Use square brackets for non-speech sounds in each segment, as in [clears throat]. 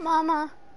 Mama. What?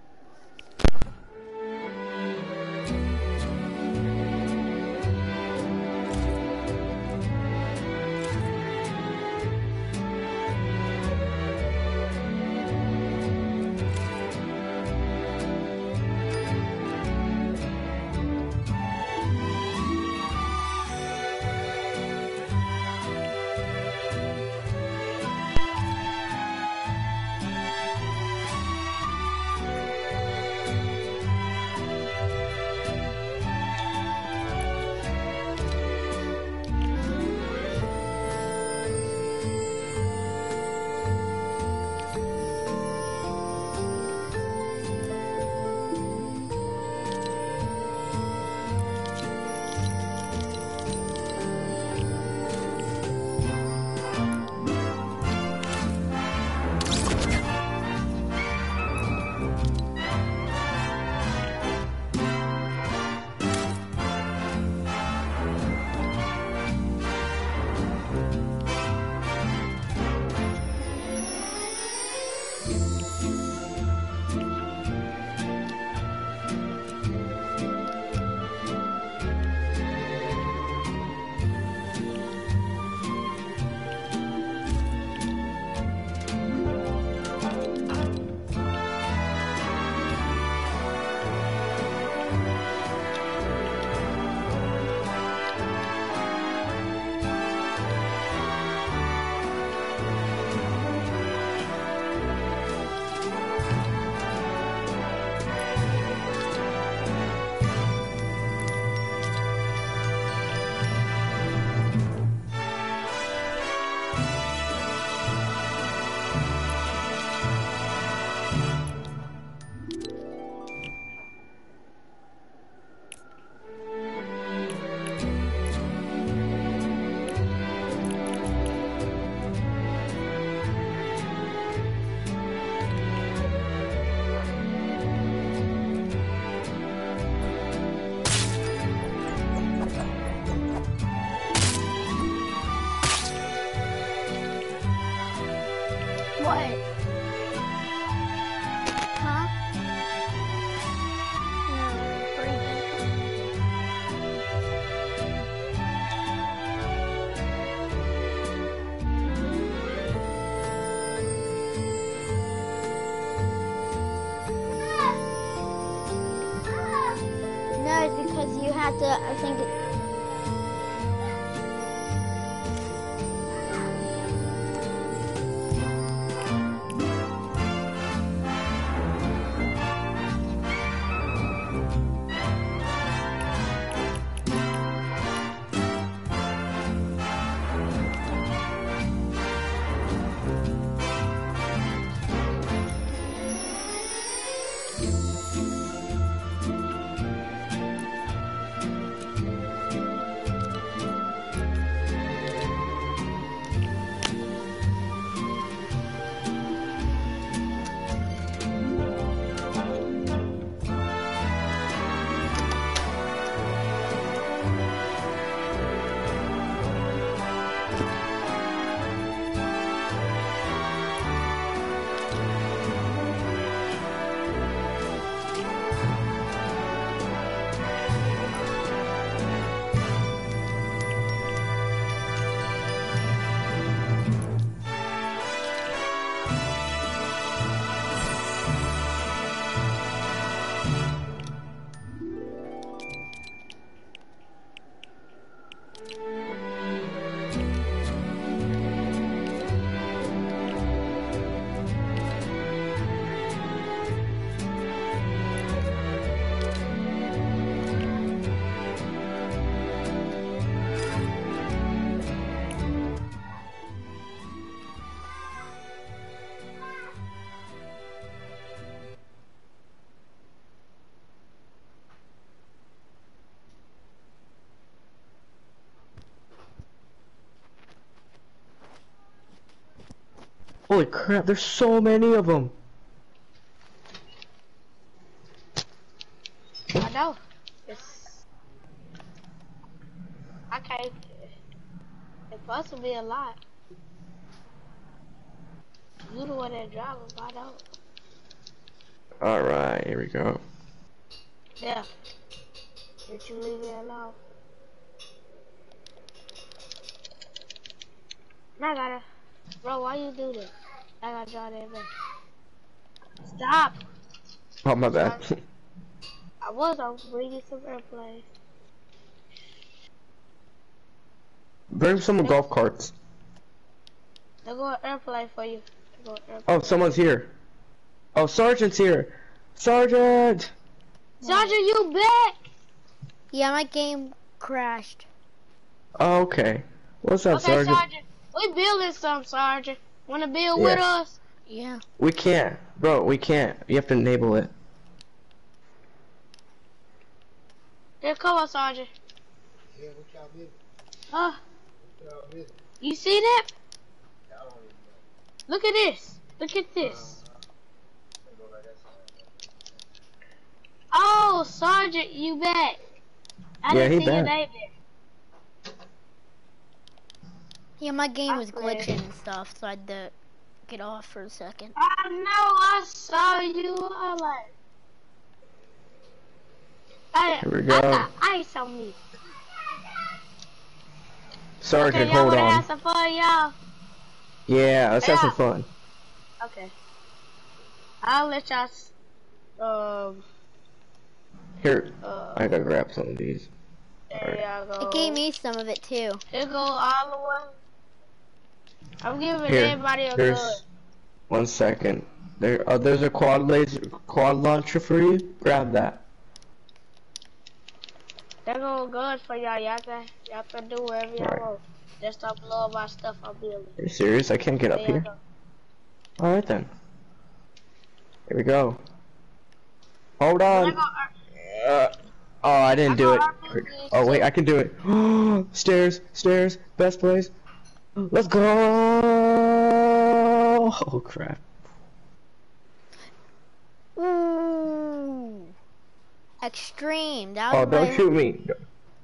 Holy crap, there's so many of them. I know. It's okay. It's supposed to be a lot. You the one that drive them, I don't. Alright, here we go. Yeah. Did you leave it alone? I gotta. Bro, why you do this? I gotta draw that back. Stop! Oh, my bad. I was on bringing some airplanes. Bring some golf carts. They're going airplane for you. They're airplane. Oh, someone's here. Oh, Sergeant's here. Sergeant! Sergeant, you back? Yeah, my game crashed. Oh, okay. What's up, Okay, Sergeant? Sergeant. We building some, Sergeant. Wanna build with us? Yeah. We can't. Bro, we can't. You have to enable it. Here, come on, Sergeant. Yeah, what y'all business? Uh, What y'all you see that? I don't even know. Look at this. Look at this. They go like that. Oh, Sergeant, you back. I Yeah, didn't he see your name there. Yeah, my game was Okay. glitching and stuff, so I had to get off for a second. I know, I saw you. I like. I, Here we I go. got ice on me. Sergeant, okay, y'all hold on. have some fun, y'all? Yeah, let's have some fun. Okay. I'll let y'all. Um. Here, Uh. I gotta grab some of these. There y'all go. It gave me some of it too. It go all the way. I'm giving Here, everybody a here's- good. One second. There, uh, there's a quad laser, quad launcher for you. Grab that. They're going good for y'all. Y'all can, y'all can do whatever y'all Alright. want. Just don't blow my stuff I'm building. Are you serious? I can't get up here. All right then. Here we go. Hold on. Uh, oh, I didn't do it. Oh wait. I can do it. [gasps] stairs, stairs, best place. Let's go. Oh crap. Ooh. Extreme. That Oh, don't my- shoot me.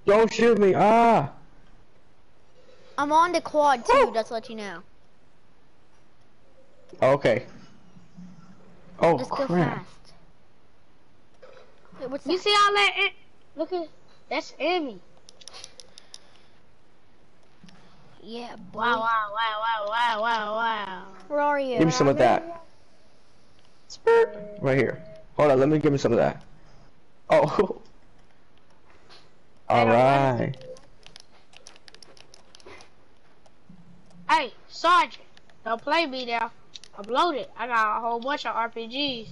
Don't shoot me. Ah. I'm on the quad too, just to let you know. Okay. Oh Just go crap. fast. Wait, what's you see all that? Em- Look at that's Emmy. Yeah, boy. Wow, wow, wow, wow, wow, wow, wow. Where are you? Give me some of that. Right here. Hold on, let me give me some of that. Oh. [laughs] All right. Hey, Sergeant, don't play me now. I'm loaded. I got a whole bunch of RPGs.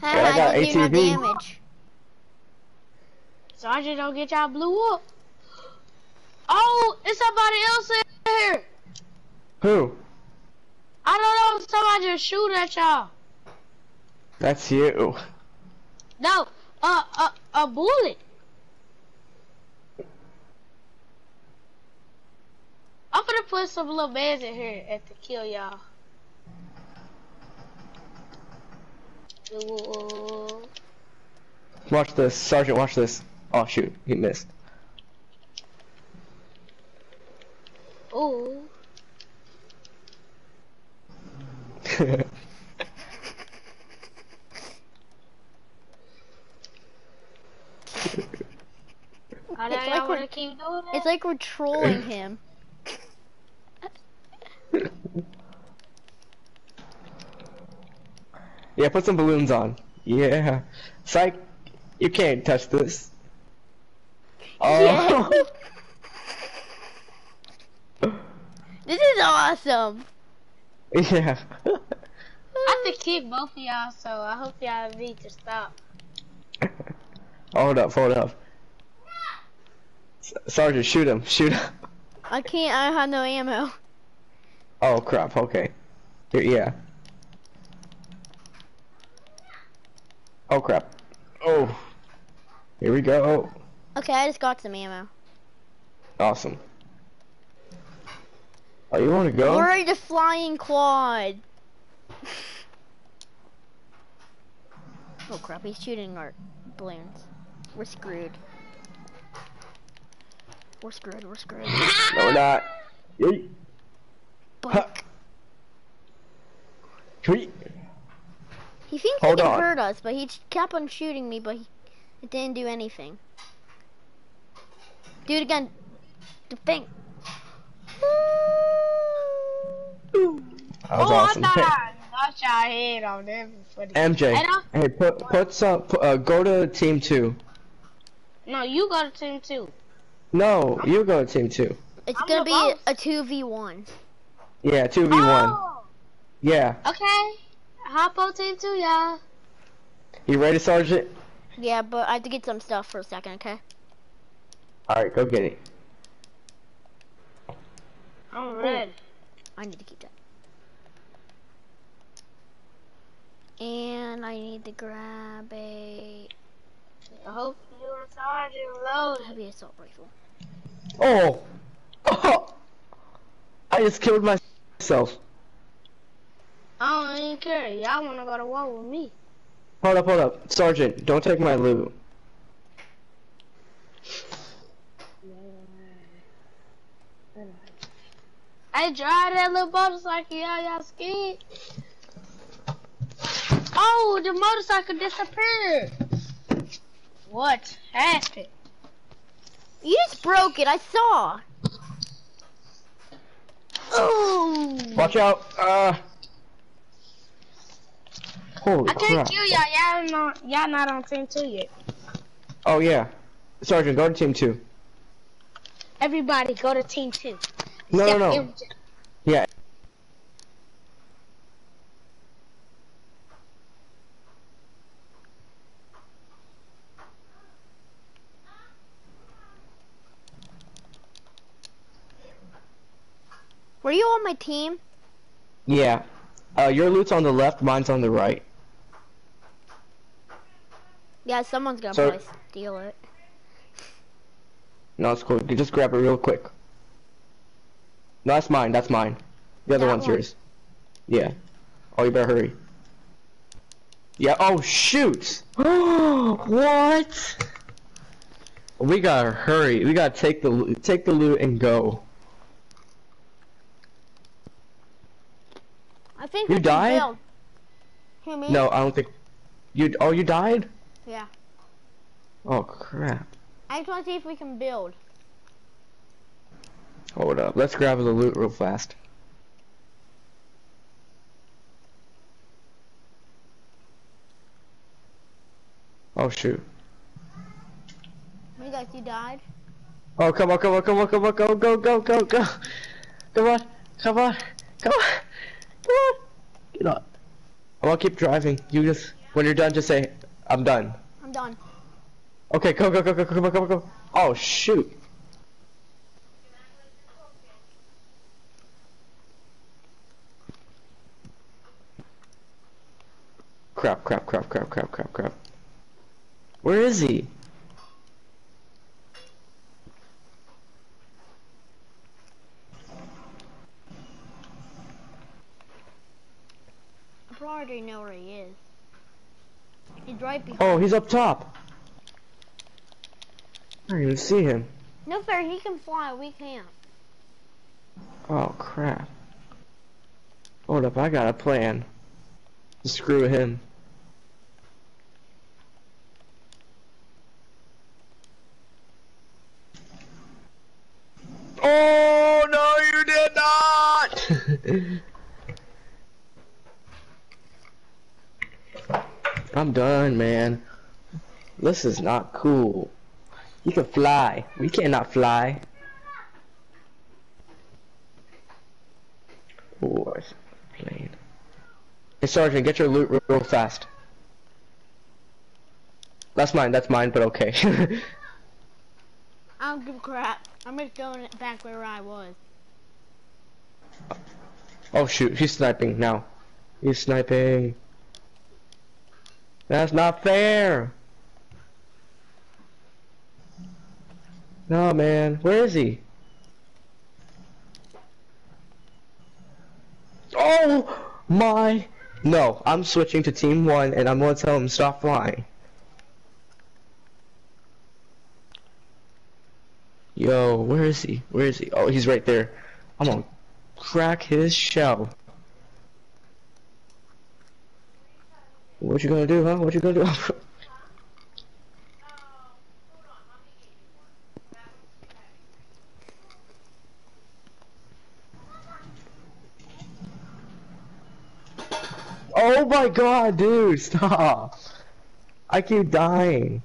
Haha, Yeah, I got didn't do no damage. Sergeant, don't get y'all blew up. Oh, it's somebody else in here. Who? I don't know. Somebody just shoot at y'all. That's you. No, uh, a a bullet. I'm gonna put some little bands in here and to kill y'all. Watch this, Sergeant. Watch this. Oh shoot, he missed. Ooh. I know It's like we're- wanna keep doing that. It's like we're trolling him. yeah, put some balloons on. Yeah. Psych, you can't touch this. Oh. [laughs] This is awesome. yeah. [laughs] I have to kick both of y'all, so I hope y'all need to stop. [laughs] hold up, hold up. S- Sergeant, shoot him, shoot him. I can't. I have no ammo. Oh crap, okay. Here, yeah. Oh crap. Oh. Here we go. Okay, I just got some ammo. Awesome. Oh, you want to go? We're the flying quad. Oh crap! He's shooting our balloons. We're screwed. We're screwed. We're screwed. No, we're not. Yeet. But Huh. Yeet. He thinks Hold he can on. hurt us, but he kept on shooting me, but he, it didn't do anything. Do it again. The thing. That was oh, awesome. I thought Hey, I knocked your head off. That'd be. MJ, I hey, put put some. Put, uh, go to team two. No, you go to team two. No, you go to team two. It's I'm gonna be boss. a two v one. Yeah, two v one. Oh, Yeah, okay. Hop on team two, y'all. you ready, Sergeant? Yeah, but I have to get some stuff for a second, okay? All right, go get it. I'm ready. I need to keep that. And I need to grab a I hope you and Sergeant load. heavy assault rifle. Oh, oh, [laughs] I just killed myself. I don't even care. Y'all wanna go to war with me? Hold up, hold up, Sergeant. Don't take my loot. I drive that little motorcycle, y'all, y'all scared? Oh, the motorcycle disappeared. What happened? You just broke it, I saw. Oh. Watch out. Uh. Holy I can't kill y'all. Y'all not, y'all not on team two yet. Oh yeah, Sergeant, go to team two. Everybody go to team two. No, no, no. MJ. Yeah. Were you on my team? Yeah. Uh, your loot's on the left, mine's on the right. Yeah, someone's gonna So- probably steal it. No, it's cool. You just grab it real quick. No, that's mine. That's mine. The other That one's one. yours. Yeah. Oh, you better hurry. Yeah. Oh, shoot. [gasps] what? We gotta hurry. We gotta take the take the loot and go. Think You died? Who, me? No, I don't think. You. Oh, you died. Yeah. Oh crap. I just want to see if we can build. Hold up. Let's grab the loot real fast. Oh shoot. You guys, you died? Oh come on, come on, come on, come on, go, go, go, go, go. Come on, come on, come on. Get on. I want to keep driving. You just, when you're done, just say, I'm done. I'm done. Okay, go, go, go, go, go, go, go, go. Oh shoot. Crap, crap, crap, crap, crap, crap, crap. Where is he? Already know where he is. He's right behind. Oh, he's up top. I didn't even see him. No fair, he can fly, we can't. Oh crap. Hold up, I got a plan. Screw him. Oh no, you did not! [laughs] I'm done, man. This is not cool. You can fly. We cannot fly. Oh, a plane. Hey, Sergeant, get your loot real, real fast. That's mine, that's mine, but okay. [laughs] I don't give a crap. I'm just going back where I was. oh shoot, he's sniping now. He's sniping. That's not fair! No, man. Where is he? Oh my! No, I'm switching to team one and I'm gonna tell him stop flying. Yo, where is he? Where is he? Oh, he's right there. I'm gonna crack his shell. What you gonna do, huh? What you gonna do? [laughs] oh my god, dude, stop. I keep dying.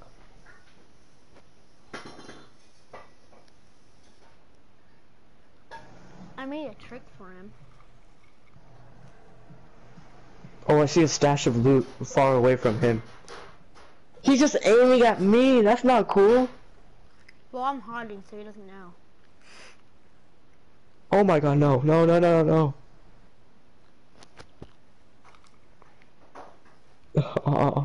I made a trick for him. Oh, I see a stash of loot far away from him. He's just aiming at me. That's not cool. Well, I'm hiding, so he doesn't know. Oh my god, no, no, no, no, no. Uh, [sighs]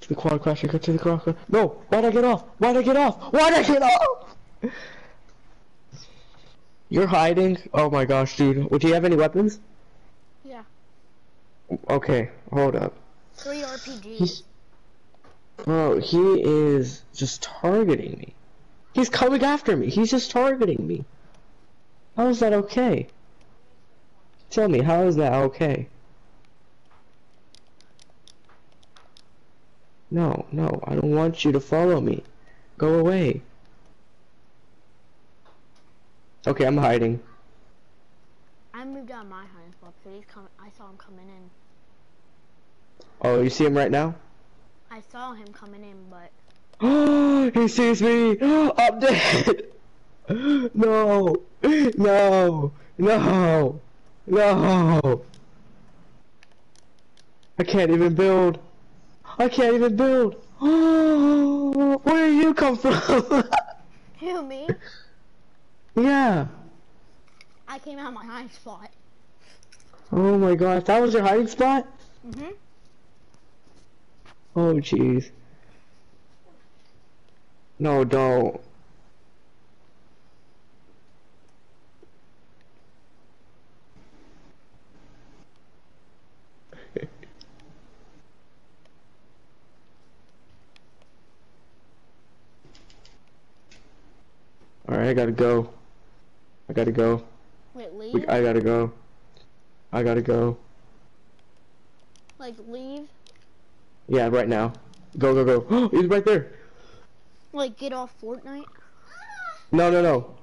to the quad crasher, go to the quad crasher. No, why'd I get off? Why'd I get off? Why'd I get off? [laughs] You're hiding? Oh my gosh, dude. Would you have any weapons? Okay, hold up. Three RPGs. He's, bro, he is just targeting me. He's coming after me. He's just targeting me. How is that okay? Tell me, how is that okay? No, no, I don't want you to follow me. Go away. Okay, I'm hiding. I moved out of my hiding spot because he's coming. I saw him coming in. Oh, you see him right now? I saw him coming in, but [gasps] he sees me! [gasps] I'm dead! [gasps] No! No! No! No! I can't even build! I can't even build! Where did you come from? [laughs] who me? [laughs] yeah! I came out of my hiding spot. Oh my gosh, that was your hiding spot? Mhm. Oh jeez. No, don't. [laughs] Alright, I gotta go. I gotta go. Wait, We. I gotta go. I gotta go. like leave? Yeah, right now. Go, go, go. [gasps] He's right there. Like get off Fortnite? No, no, no.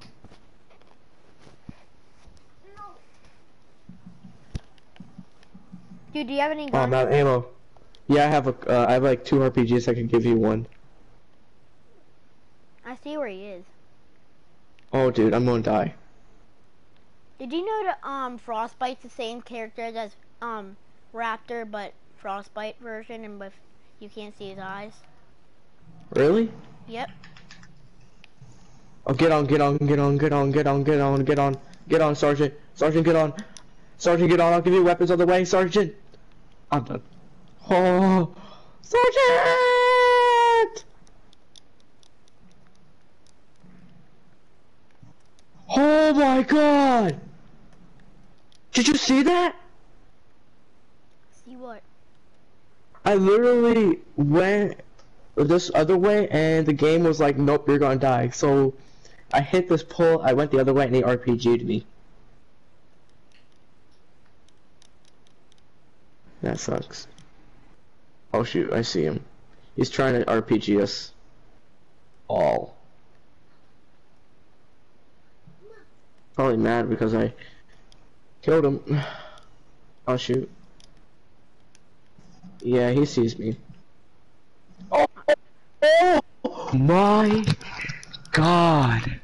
Dude, do you have any Oh, guns? I'm out of ammo. Yeah, I have a. Uh, I have like two RPGs. I can give you one. I see where he is. Oh, dude, I'm gonna die. Did you know that um Frostbite's the same character as um Raptor, but Frostbite version, and with you can't see his eyes? Really? Yep. Oh, get on, get on, get on, get on, get on, get on, get on, get on, Sergeant. Sergeant, get on. Sergeant, get on. I'll give you weapons on the way, Sergeant. I'm done. Oh, Sergeant! Oh my God! Did you see that? See what? I literally went this other way and the game was like, nope, you're gonna die. So I hit this pole, I went the other way and he RPG'd me. That sucks. Oh shoot, I see him. He's trying to RPG us all. Probably mad because I killed him. [sighs] Oh shoot. Yeah, he sees me. Oh, oh my god.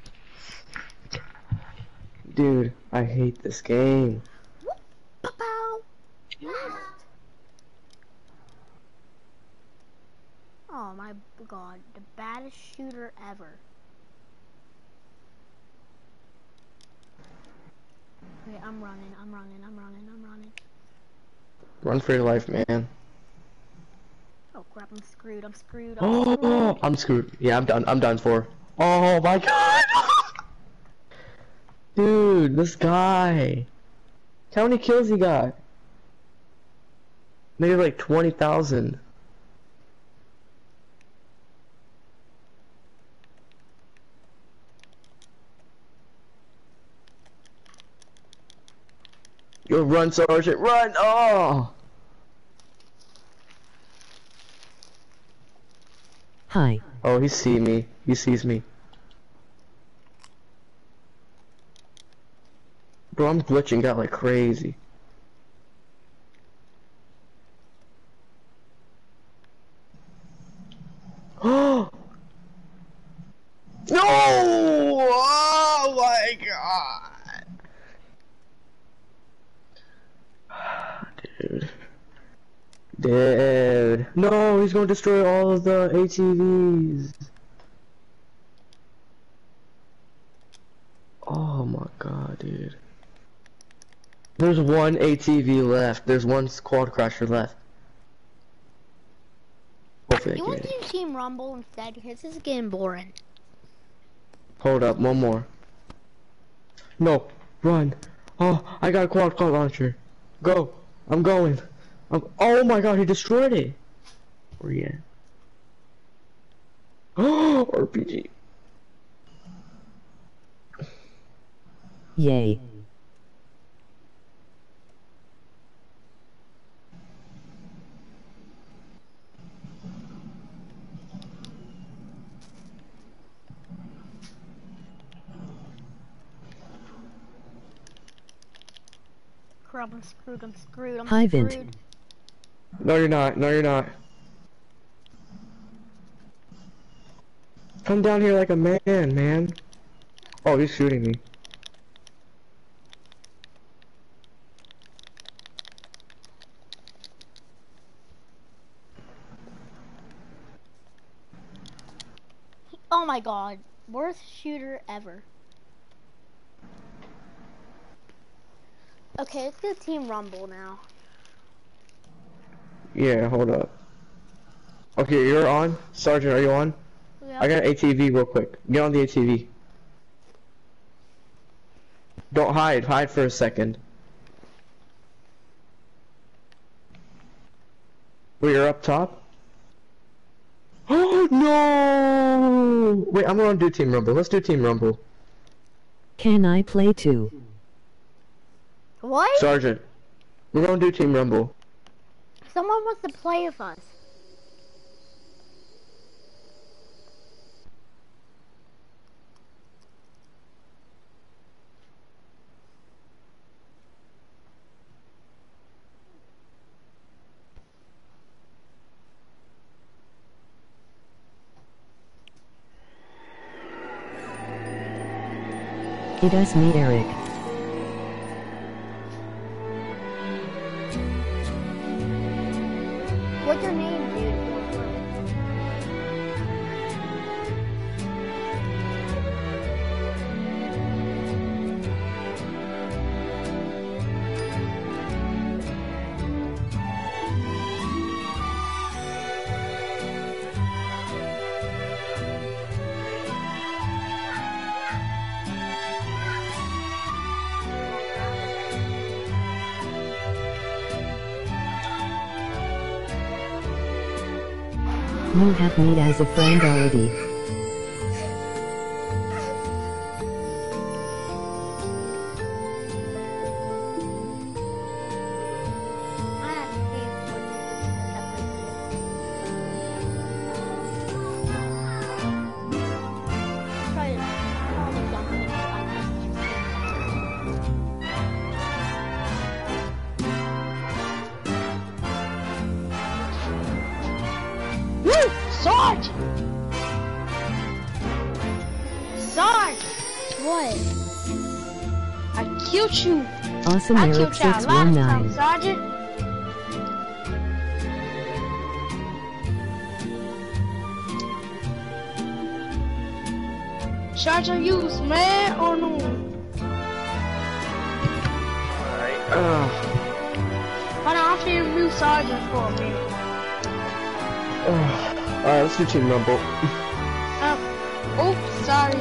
Dude, I hate this game. Oh my god, the baddest shooter ever. Wait, I'm running, I'm running, I'm running, I'm running. Run for your life, man. Oh crap, I'm screwed, I'm screwed, I'm screwed. Oh, I'm screwed. Yeah, I'm done. I'm done for. Oh my god. [laughs] Dude, this guy. How many kills he got? Maybe like 20,000. Yo, run, Sergeant, run! Oh! Hi. Oh, he see me. He sees me. Bro, I'm glitching out like crazy. [gasps] No! Oh my god! Dude. Dude. No, he's gonna destroy all of the ATVs. Oh my god, dude. There's one ATV left. There's one quad crasher left. Hopefully I You get want to do Team Rumble instead? Because this is getting boring. Hold up, one more. No, run. Oh, I got a quad car launcher. Go. I'm going. I'm, oh my god, he destroyed it. Where you at? Oh, [gasps] RPG. Yay. Crap, I'm screwed, I'm screwed, I'm Hi, screwed. Vint. No, you're not. No, you're not. Come down here like a man, man. Oh, he's shooting me. Oh my god. Worst shooter ever. Okay, let's do Team Rumble now. Yeah, hold up. Okay, you're on. Sergeant, are you on? Yeah. I got an ATV real quick. Get on the ATV. Don't hide. Hide for a second. Wait, you're up top? Oh [gasps] no! Wait, I'm gonna do Team Rumble. Let's do Team Rumble. Can I play too? What? Sergeant, we're gonna do Team Rumble. Someone wants to play with us. It is me, Eric. Me as a friend already. Sarge! Sarge! What? I killed you. Awesome I Eric killed you last time, 619. Sergeant. Sergeant, you man or no? Ugh. Hold on, I'm finna mute Sergeant for a minute. Ugh. Alright, let's do Team Rumble. Um, oops, sorry.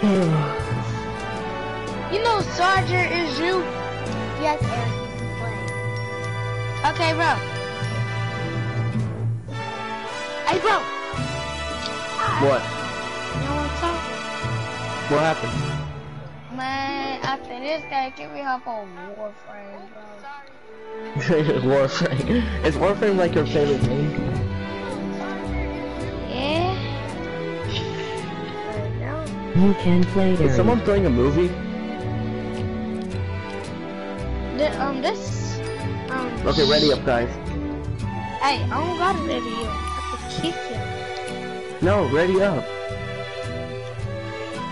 [sighs] You know Sergeant is you? Yes, Eric, can play. Okay, bro. Hey, bro. what? You know what I'm talking What happened? Man, after this guy, give me up on Warframe, bro. [laughs] Warframe. Is Warframe like your favorite game? Yeah. No. You can play it. Is someone playing a movie? The, um, this. Um. Okay, ready up, guys. Hey, I don't got it ready up. I can kick you. No, ready up.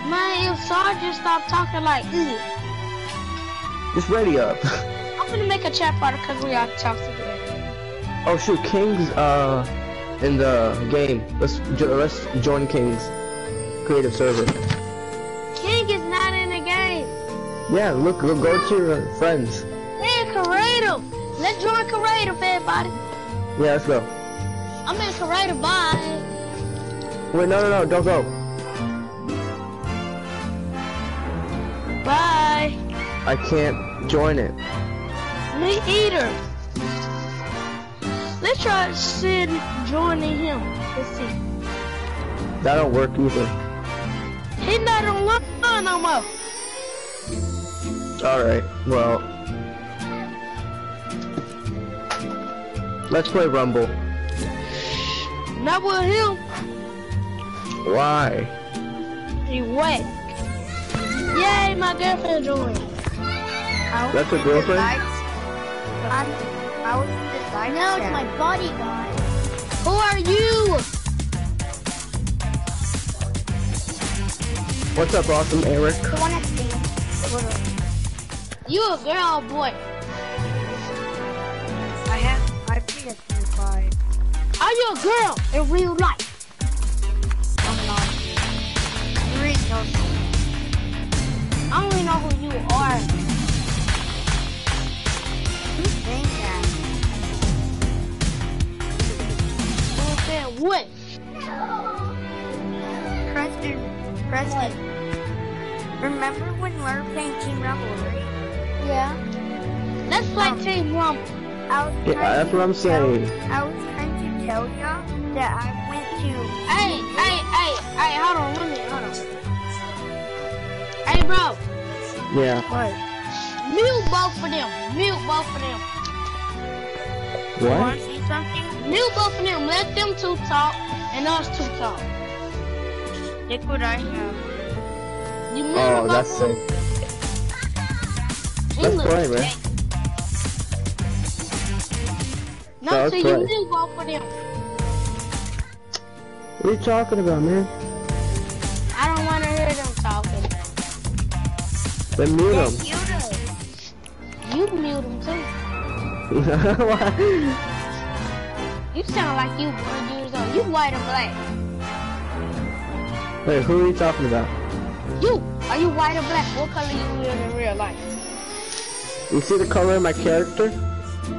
Man, if Sergeant stop talking like, Ugh. Just ready up. [laughs] I'm gonna make a chat party because we talk together. Oh shoot, King's uh in the game. Let's jo let's join King's creative server. King is not in the game. Yeah, look, go, go to your friends. Man, creative. Let's join creative, everybody. Yeah, let's go. I'm in creative. Bye. Wait, no, no, no, don't go. Bye. I can't join it. Me either. Let's try Sid joining him. Let's see. That don't work either. He not online no more. All right, well, let's play Rumble. Not with him. Why? He wet. Yay, my girlfriend joined. That's a girlfriend? I'm, I was in No, it's my bodyguard. Who are you? What's up, awesome Eric? The one that's big. You a girl, or boy? I have I my PS5. Are you a girl in real life? I'm not. There is no I don't even know who you are. Who what? Preston, Preston. Remember when we were playing Team Rumble, right? Yeah. Let's play Um, Team Rumble. I was Yeah, that's what I'm tell- saying. I was trying to tell y'all that I went to. Hey, hey, hey, hey, hold on, let me, hold on. Hey, bro, Yeah. What? mute both of them. Mute both of them. What? Want to see something? Mute both of them. Let them two talk and us two talk. Look what I have. You mute Oh, both that's of them. sick. He Let's play, man. No, Yeah, let's so you play. mute both of them. What are you talking about, man? I don't want to hear them talking. Then mute him. Yes, you. You mute them too. [laughs] Why? You sound like you one years old. You white or black? Wait, who are you talking about? You are you white or black? What color you in real life? You see the color of my character?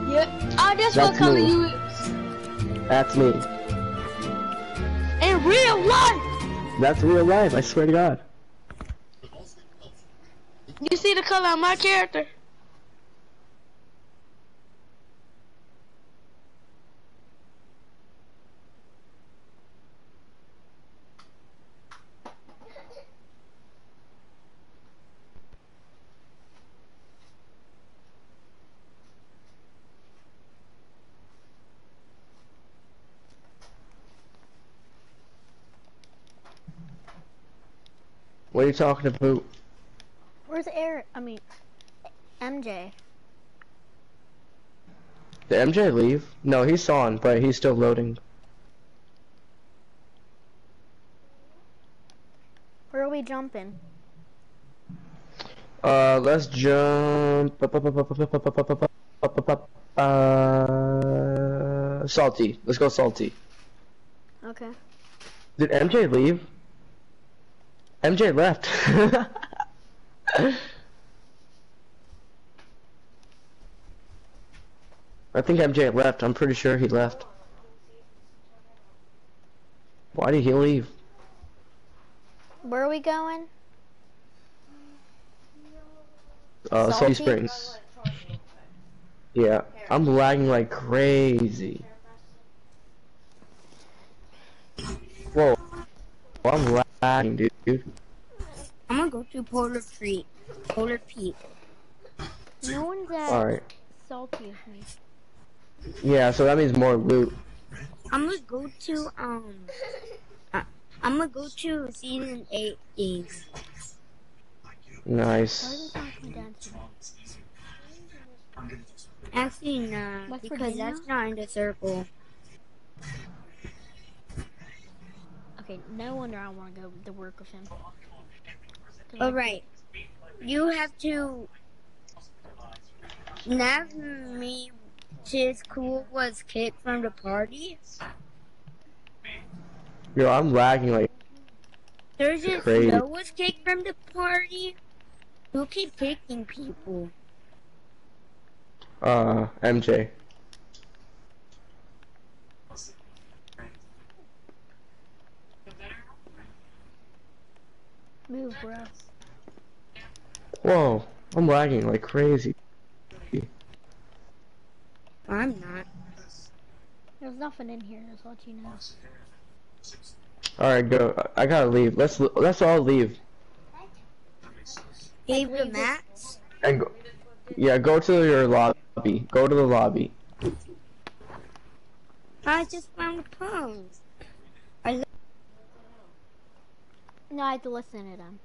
Yeah. Oh, that's, what color me. you is. That's me. In real life. That's real life, I swear to God. You see the color of my character? What are you talking about? Where's Eric? I mean, MJ. Did MJ leave? No, he's on, but he's still loading. Where are we jumping? Uh, let's jump. Uh, salty. Let's go salty. Okay. Did MJ leave? MJ left. [laughs] I think MJ left. I'm pretty sure he left. Why did he leave? Where are we going? Uh, Salty? Salty Springs. Yeah, I'm lagging like crazy. Whoa. I'm lagging, dude. dude. I'm gonna go to Polar Creek. Polar Peak. No one's as Alright. salty as me. Yeah, so that means more loot. I'm gonna go to um. Uh, I'm gonna go to season eight games. Nice. does it knock me down to- Actually, nah, because that's not in the circle. Okay, no wonder I want to go to work with him. Alright. You have to. Navme's cool was kicked from the party. Yo, I'm lagging like Thursday Crazy. no was kicked from the party. Who keep kicking people? uh MJ. Move, bro. Whoa, I'm lagging like crazy. I'm not. There's nothing in here, just let you know. All right, go. I gotta leave. Let's let's all leave Gave the leave this- max. and go. Yeah, go to your lobby. Go to the lobby. I just found a post. No, I have to listen to them.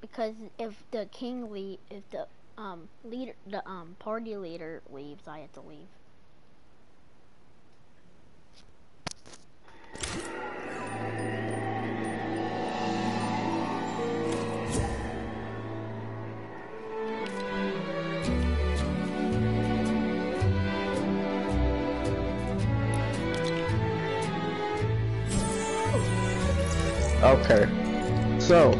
Because if the king leave, if the um leader, the um party leader leaves, I have to leave. Okay. So,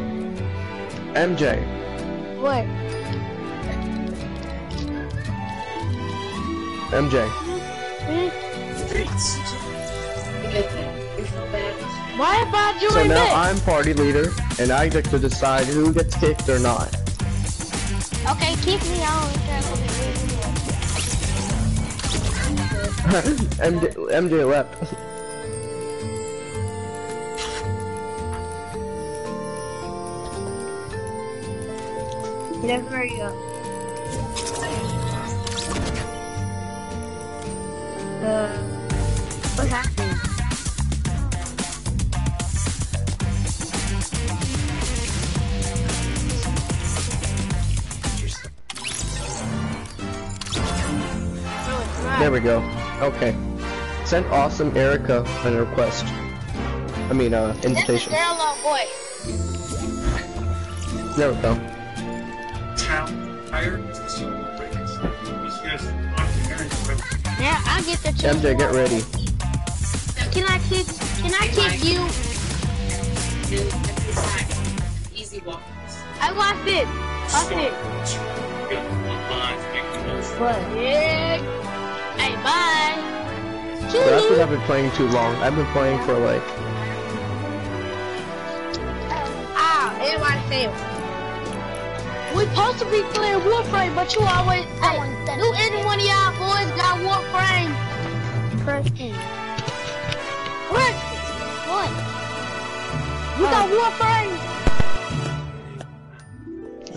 MJ, What? MJ. Why I join So now? I'm party leader, and I get to decide who gets kicked or not. Okay, keep me out. MJ, MJ left. Let's hurry up. Uh, what happened? There we go. Okay. Send awesome Erica a request. I mean, uh, This is invitation. their little boy. There we go. Town higher so these guys on parents Yeah, I get the two. MJ, get ready. Can I kick? Can I kick you? Easy walk. I watched it. Watch it. What? Yeah. Hey, bye. But that's because I've been playing too long. I've been playing for like, Ah, everybody failed. We supposed to be playing Warframe, but you always. Hey, do any one of y'all boys got Warframe? Preston. What? What? You got Warframe?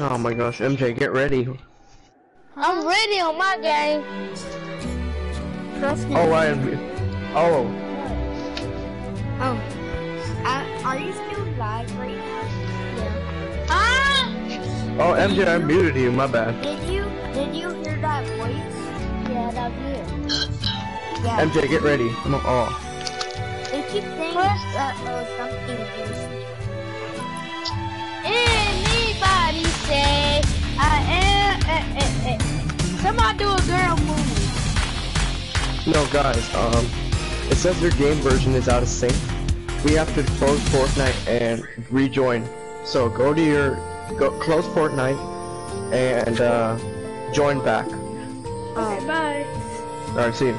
oh my gosh, MJ, get ready. I'm ready on my game. Preston. Oh, I, am. oh, Oh. Uh, are you oh, MJ, I muted you. My bad. Did you did you hear that voice? Yeah, that was Yeah. MJ, get ready. I'm off. They keep saying that uh, something is Anybody say I am? Eh, eh, eh. Somebody do a girl move. No, guys, um, it says your game version is out of sync. We have to close Fortnite and rejoin. So go to your, go close Fortnite and uh, join back. Okay, bye. Alright, see you.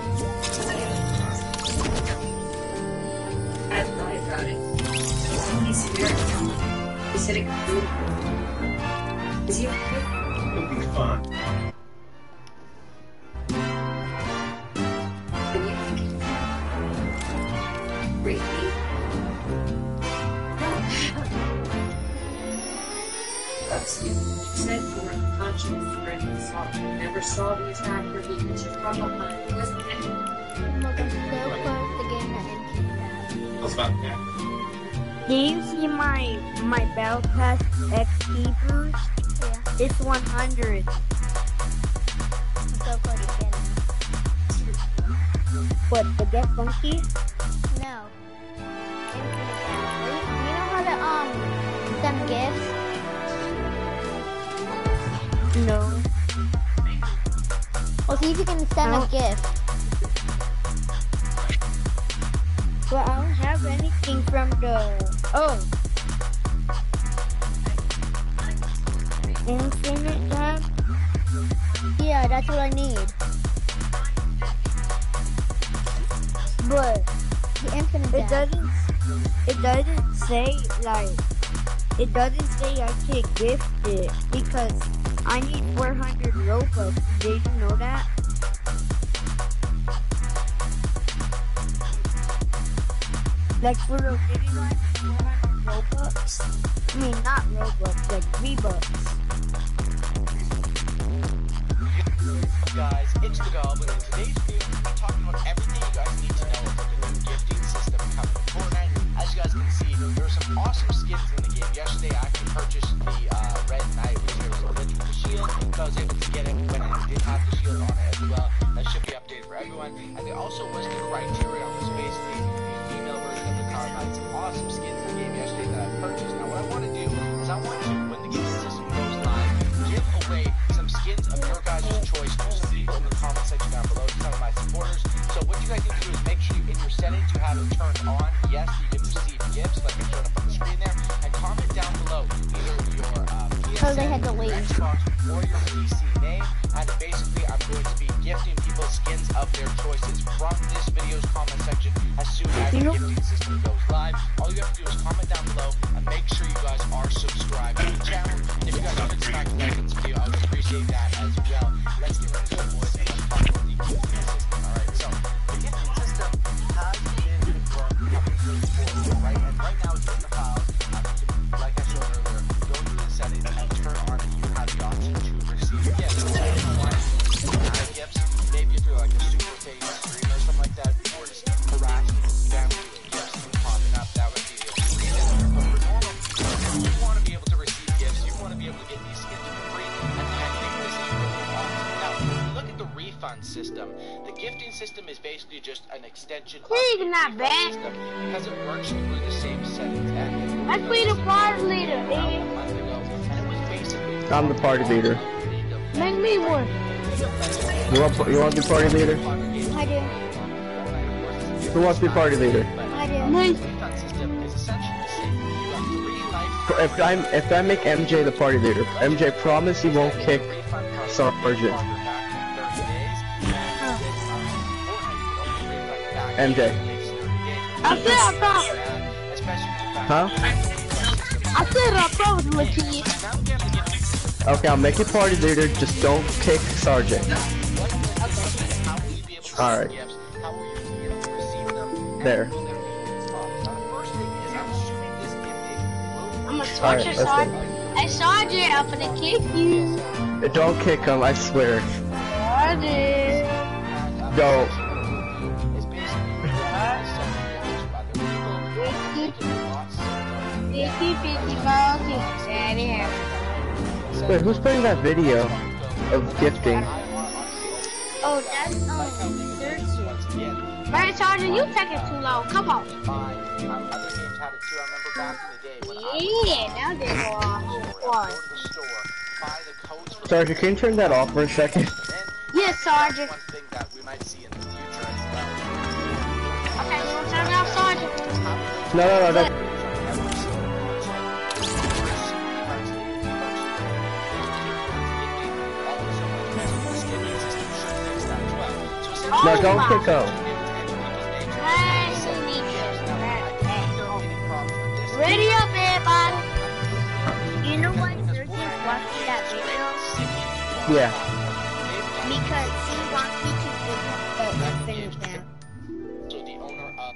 That's right about it. He's here. He said it could be. Is he? It'll be fun. When you saw it. You never saw the attack or the picture from behind. Wasn't it? Look, I'm so close to getting that MP I was about to Do you see my my Battle Pass XP boost? Yeah. It's 100. Go, Cody. Get it. What, the Get Funky? No. Infinite You you know how to um send gifts? No. Well, see if you can send a gift. But I don't have anything from the. Oh. Infinite tab? Yeah, that's what I need. But The infinite it doesn't. It doesn't say like. It doesn't say I can gift it because I need 400 Robux. Did you know that? Like for the video, I need 400 Robux. I mean, not Robux, like V-Bucks. guys, it's the Goblin. In today's was able to get it when it did have the shield on it as well. That should be updated for everyone. And there also was the criteria, is basically the female version of the car. I had some awesome skins in the game yesterday that I purchased. Now, what I want to do is I want to, extension of not bad. system because it works through the same settings. And Let's be the party leader, eh? ago, and it was basically I'm the party leader. Make me one. You want, you want to be party leader? I do. Who wants to be party leader? I do. Nice. If I if I make MJ the party leader, MJ promise you won't kick Sergeant. MJ. I said I promise. Huh? I said I promise, little kid. Okay, I'll make you party leader. Just don't kick Sergeant. Alright. There. I'm a torture let's sergeant. Hey, sergeant, I'm gonna kick you. Don't kick him, I swear. Sergeant. Don't. Wait, who's playing that video of gifting? Oh, that's um, searching. Man, sergeant, you taking too long. Come on. Yeah, now they go off. Sergeant, can you turn that off for a second? Yes, sergeant. One thing that we might see in the future as well. Okay, we're gonna turn it off, sergeant. No, no, no, that, no, Oh don't my. kick him. Nice to meet you. Ready up, everybody. You know why Sergio's watching that video? Yeah. Because he wants me to give him the infinite tab. So the owner of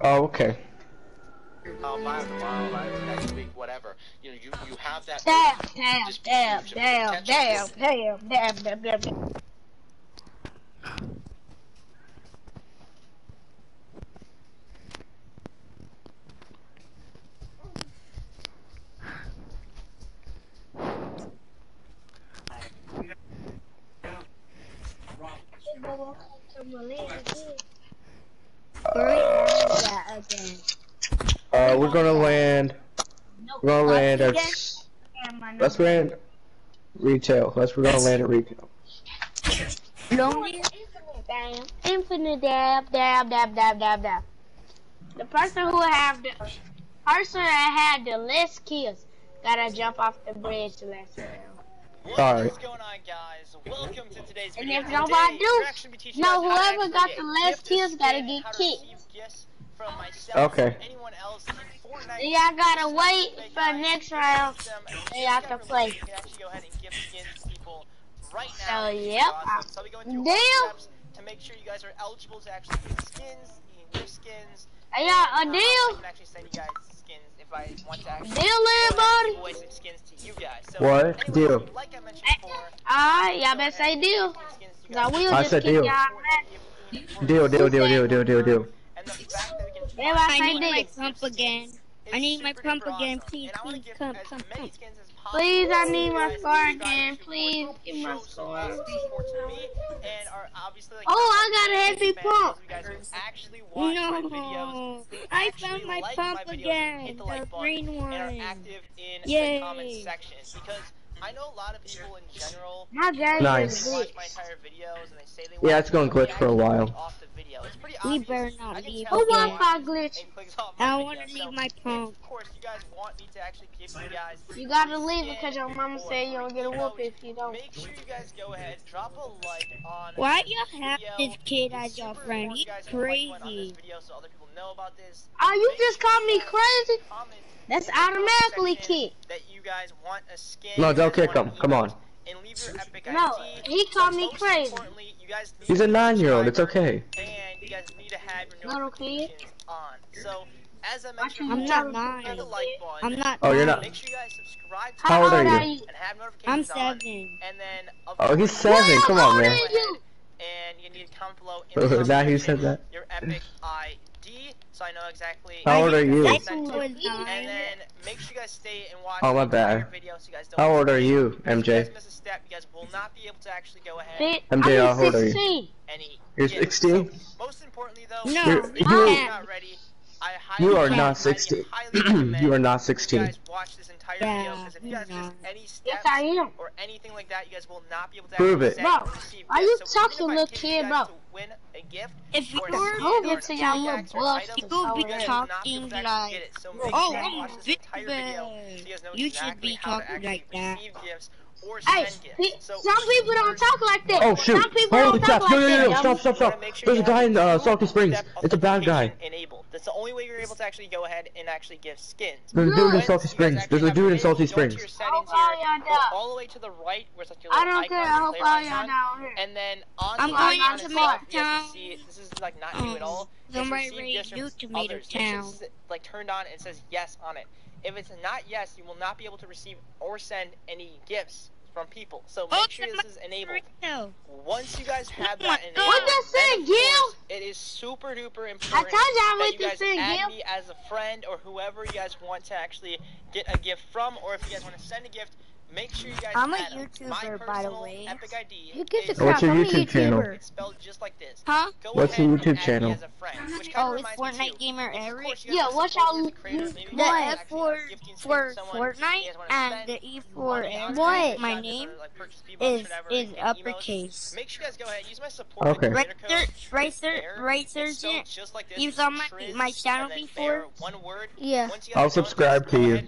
Oh, okay. I'll buy it tomorrow, buy it next week, whatever. You know, you you have that. Damn, damn, Just damn, huge damn, potential. damn, damn, damn, uh, we're gonna land. We're gonna land. Let's land retail. Let's we're gonna land at retail. Longest Infinite dab, dab, dab, dab, dab, dab. The person who have the person that had the less kills gotta jump off the bridge last round. What Sorry. What's going on, guys? Welcome to today's video. And if nobody Today, do, no, whoever got the less kills gotta get kicked. Okay. Y'all gotta wait for next round. Yeah, I can play right now. So, yep. Awesome. So I'll be going through Damn. all steps to make sure you guys are eligible to actually get skins, your skins. I got a um, deal. I can actually send you guys skins if I want to actually. Deal, buddy. some skins to you guys. So, what? Anyway, deal. Like I mentioned eh, before. Ah, y'all best say deal. I will I just kick y'all. Deal, deal, deal, deal, deal, deal, deal. Yeah, I need my pump again. I need my pump again. Please, please, come, come, come. Please, I need my scar again. Please, give my scar. Oh, I got a heavy pump. No, I found my pump again. The green one. Yay. I know a lot of people in general. My nice. watch my entire videos and they say they Yeah, it's going glitch for a while. Off the video. It's pretty obvious. We better not leave. Oh, Wi-Fi glitch. I don't want to leave my phone. Of course, you guys want me to actually give you guys. You gotta leave because your mama said you don't get a whoop if you don't. Make sure you guys go ahead, drop a like on. Why you have this kid as your friend? He's crazy. Are oh, you just calling me crazy? That's automatically kicked. That you guys want a skin. No, don't kick him. Come on and leave your Epic no, ID. he called me crazy. He's a nine-year-old. It's okay. And you guys need to have your notifications okay. on. So, as I mentioned, I'm not nine. The like. I'm not. Oh, you're not. Make sure you guys How old are you? I'm seven. And then. Oh, he's seven. What? Come on, man. And you need to comment below. [laughs] now he said that. Your Epic ID so I know exactly. How old are you? And then make sure you guys stay and watch oh, my bad. video so you guys don't. How old are you, MJ? If you guys miss a step, you guys will not be able to actually go ahead. MJ, I'm how old are you? Any, You're 16. Most importantly, though, no, you're, you're not ready. I highly you are not 16. [clears throat] you are not 16. You guys watch this entire yeah, video because if you guys any steps yes, I am. or anything like that, you guys will not be able to prove it. Bro, are you so to a little kid, bro? Win a gift if you were going to your little bluff, you will be talking like, oh, I'm big, you should be talking like that hey, so some people don't talk like that. Oh shoot! Some people Holy don't crap! Talk like yo, yo, yo! Stop, stop, stop! Sure There's a guy in uh, Salty Springs. It's a bad guy. Enabled. That's the only way you're able to actually go ahead and actually give skins. There's a dude in Salty Springs. There's a dude in Salty Springs. All the way to the right, like your I don't care. I hope all y'all. And then on I'm going to Midtown. This is like not oh, new at all. Somebody raised to town. Like turned on and says yes on it. If it's not yes, you will not be able to receive or send any gifts from people. So make oh, sure this is enabled. Once you guys have that enabled, what Gil? It is super duper important I told you I that you guys thing, add Gil. me as a friend or whoever you guys want to actually get a gift from, or if you guys want to send a gift, Make sure you guys I'm a YouTuber, by the way. Epic ID. Who gives a crap? What's your I'm YouTube channel? It's spelled just like this. Huh? Go What's your YouTube channel? Friend, oh, it's Fortnite Gamer Eric. Yeah, watch out. The F for, for Fortnite and the E for Eric. What? My name is is uppercase. Make sure you guys go ahead. Use my support. Okay. Racer, racer, racer. You saw on my my channel before. One word. Yeah. I'll subscribe to you.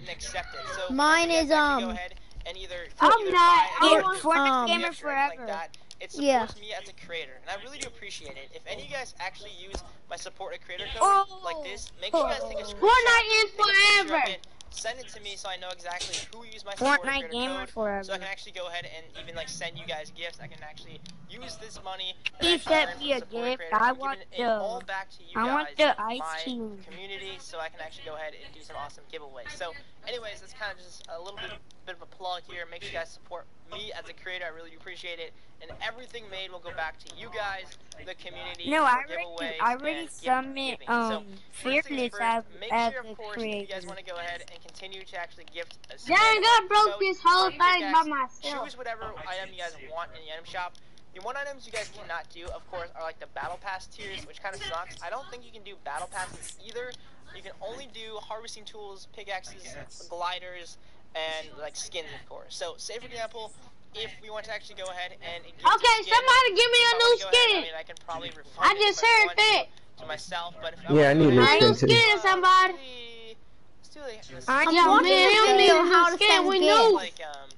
Mine is um and either I'm not buy it, or, um, gamer forever. Like that. It supports yeah. me as a creator, and I really do appreciate it. If any of you guys actually use my support a creator code oh. like this, make sure you guys take a screenshot. Fortnite is forever. Send it to me so I know exactly who used my support Fortnite gamer code, forever. So I can actually go ahead and even like send you guys gifts. I can actually use this money. If that me a gift, creator, I want the. All back to you I guys, want the ice my team. community, so I can actually go ahead and do some awesome giveaways. So anyways, that's kind of just a little bit, bit of a plug here. Make sure you guys support me as a creator. I really appreciate it. And everything made will go back to you guys, the community. No, I already, I already submit um, so, Fearless as, make as sure, of course, creator. you guys want to go ahead and continue to actually gift a Yeah, I got broke this whole thing by myself. Choose whatever item you guys want in the item shop. The one items you guys cannot do, of course, are like the Battle Pass tiers, which kind of sucks. I don't think you can do Battle Passes either, you can only do harvesting tools, pickaxes, gliders, and like skins, of course. So, say for example, if we want to actually go ahead and gift Okay, skin, somebody give me if a I new wanna ahead, skin. I mean, I can probably refund I just heard want to that. to myself, but if Yeah, I wanna need a new ahead- skin too. skin, somebody. Let's do like this. I Yeah, watching man, this him video need how a to skin. We gifts. I knew. like um,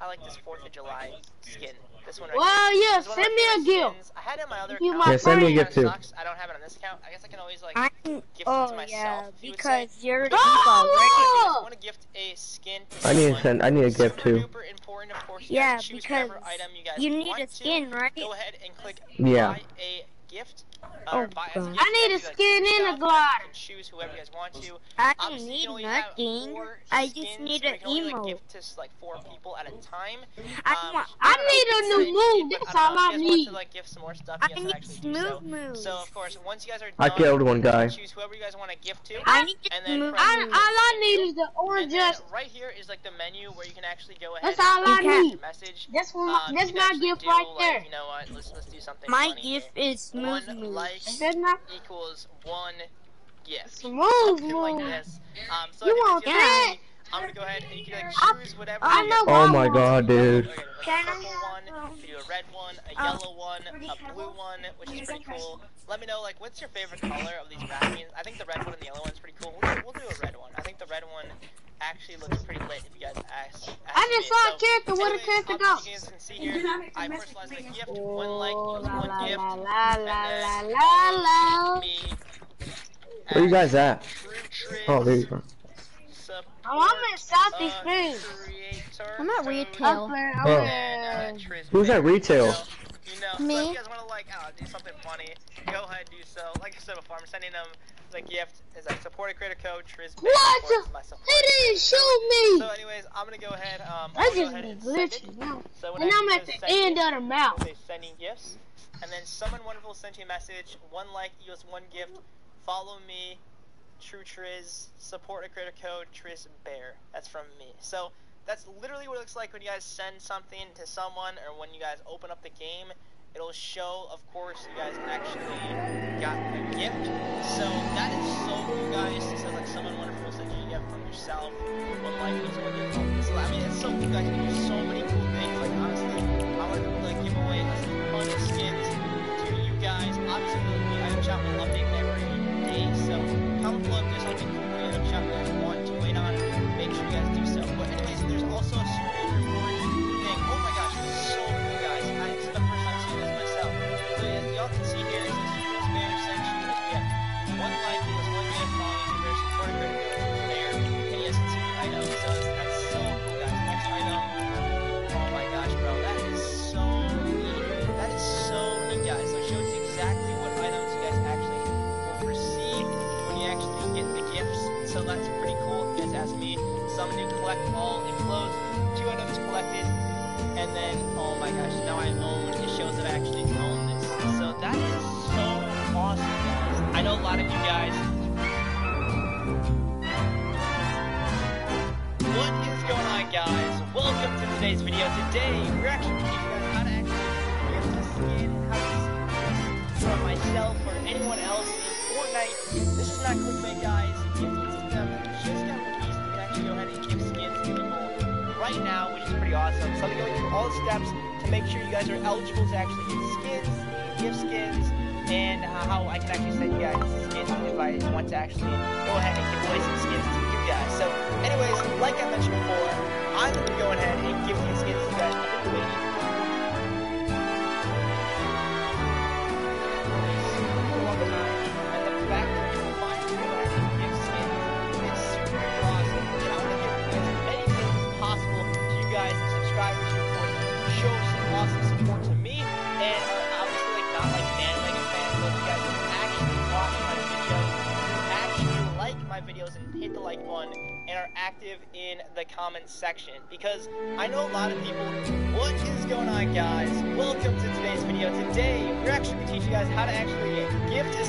I like this Fourth of July skin. This one right Well, here. yeah, This is one of send me a gift. I had it on my other You account. my Yeah, send me a gift too. Sucks. I don't have it on this account. I guess I can always like I gift it oh to myself. yeah, you because say. you're the Oh! default, right? If you want to gift a skin to I need to send. I need a gift super too. duper important, of course. Yeah, guys because item you guys You need want a to. skin, right? Go ahead and click Yeah. buy a gift. Oh, or buy as a God. gift. I need a You guys can skin choose and a stuff. You glider. can Choose whoever you guys want to. I don't Obviously, need can only nothing. I just skins, need so an you can only, like, emote. gift to like four people at a time. I Um, want- I need a new move. cheap, but That's all I if you guys want need. to like gift some more stuff. I can need actually so. smooth moves. So of course, once you guys are I killed one guy. choose whoever you guys want to gift to. I need and then move. I, all I need is the orange and then just. right here is like the menu where you can actually go ahead. That's all I need. Message. That's Um, my, that's my gift do, right there. You know what? Let's let's do something. My gift here. is smooth One moves. like equals one gift. smooth Something like move. this. Um, so You anyways, want you that? See, I'm gonna go ahead and you can like choose whatever. I you know Oh my god, dude. Okay, there's Can a I purple one, have, you do a red one, a um, yellow one, a blue one, which is pretty cool. Let me know, like, what's your favorite color of these wrappings? I think the red one and the yellow one's pretty cool. We'll, we'll do a red one. I think the red one actually looks pretty lit if you guys ask. ask I just me. saw a character. Where the anyways, character go? You guys can see here, I personalized my gift. One like Oh, la one la gift. la la and la then la la la. me Where you guys at? Oh, there you go. Support Oh, I'm in Southeast a Springs. creator I'm at retail. I'm playing. I'm Oh. And, uh, Who's at retail? You know, you know, so Me. if you guys want to like, I don't know, do something funny, go ahead and do so. Like I said before, I'm sending them the gift is like support a creator code Triz Bay, What? of course, my support He didn't creator shoot me. So anyways, I'm gonna go ahead. Um, I I'll go just ahead be and send it. glitching now. So when And I I'm do at the the send end gift, of the mouth. say sending gifts, and then someone wonderful sent you a message. One like equals one gift. Follow me, True Triz. Support a creator code Triz Bear. That's from me. So that's literally what it looks like when you guys send something to someone, or when you guys open up the game. It'll show, of course, you guys actually got a gift. So that is so cool, guys. It says like someone wonderful sent you gift from yourself. One like equals one gift. So, I mean, it's so cool, guys. You can do so many cool things. Like honestly, I want to like give away ton of skins to you guys. Obviously, comment below comments section. Because I know a lot of people, what is going on guys? Welcome to today's video. Today, we're actually going to teach you guys how to actually gift a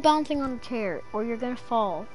bouncing on a chair, or you're gonna fall.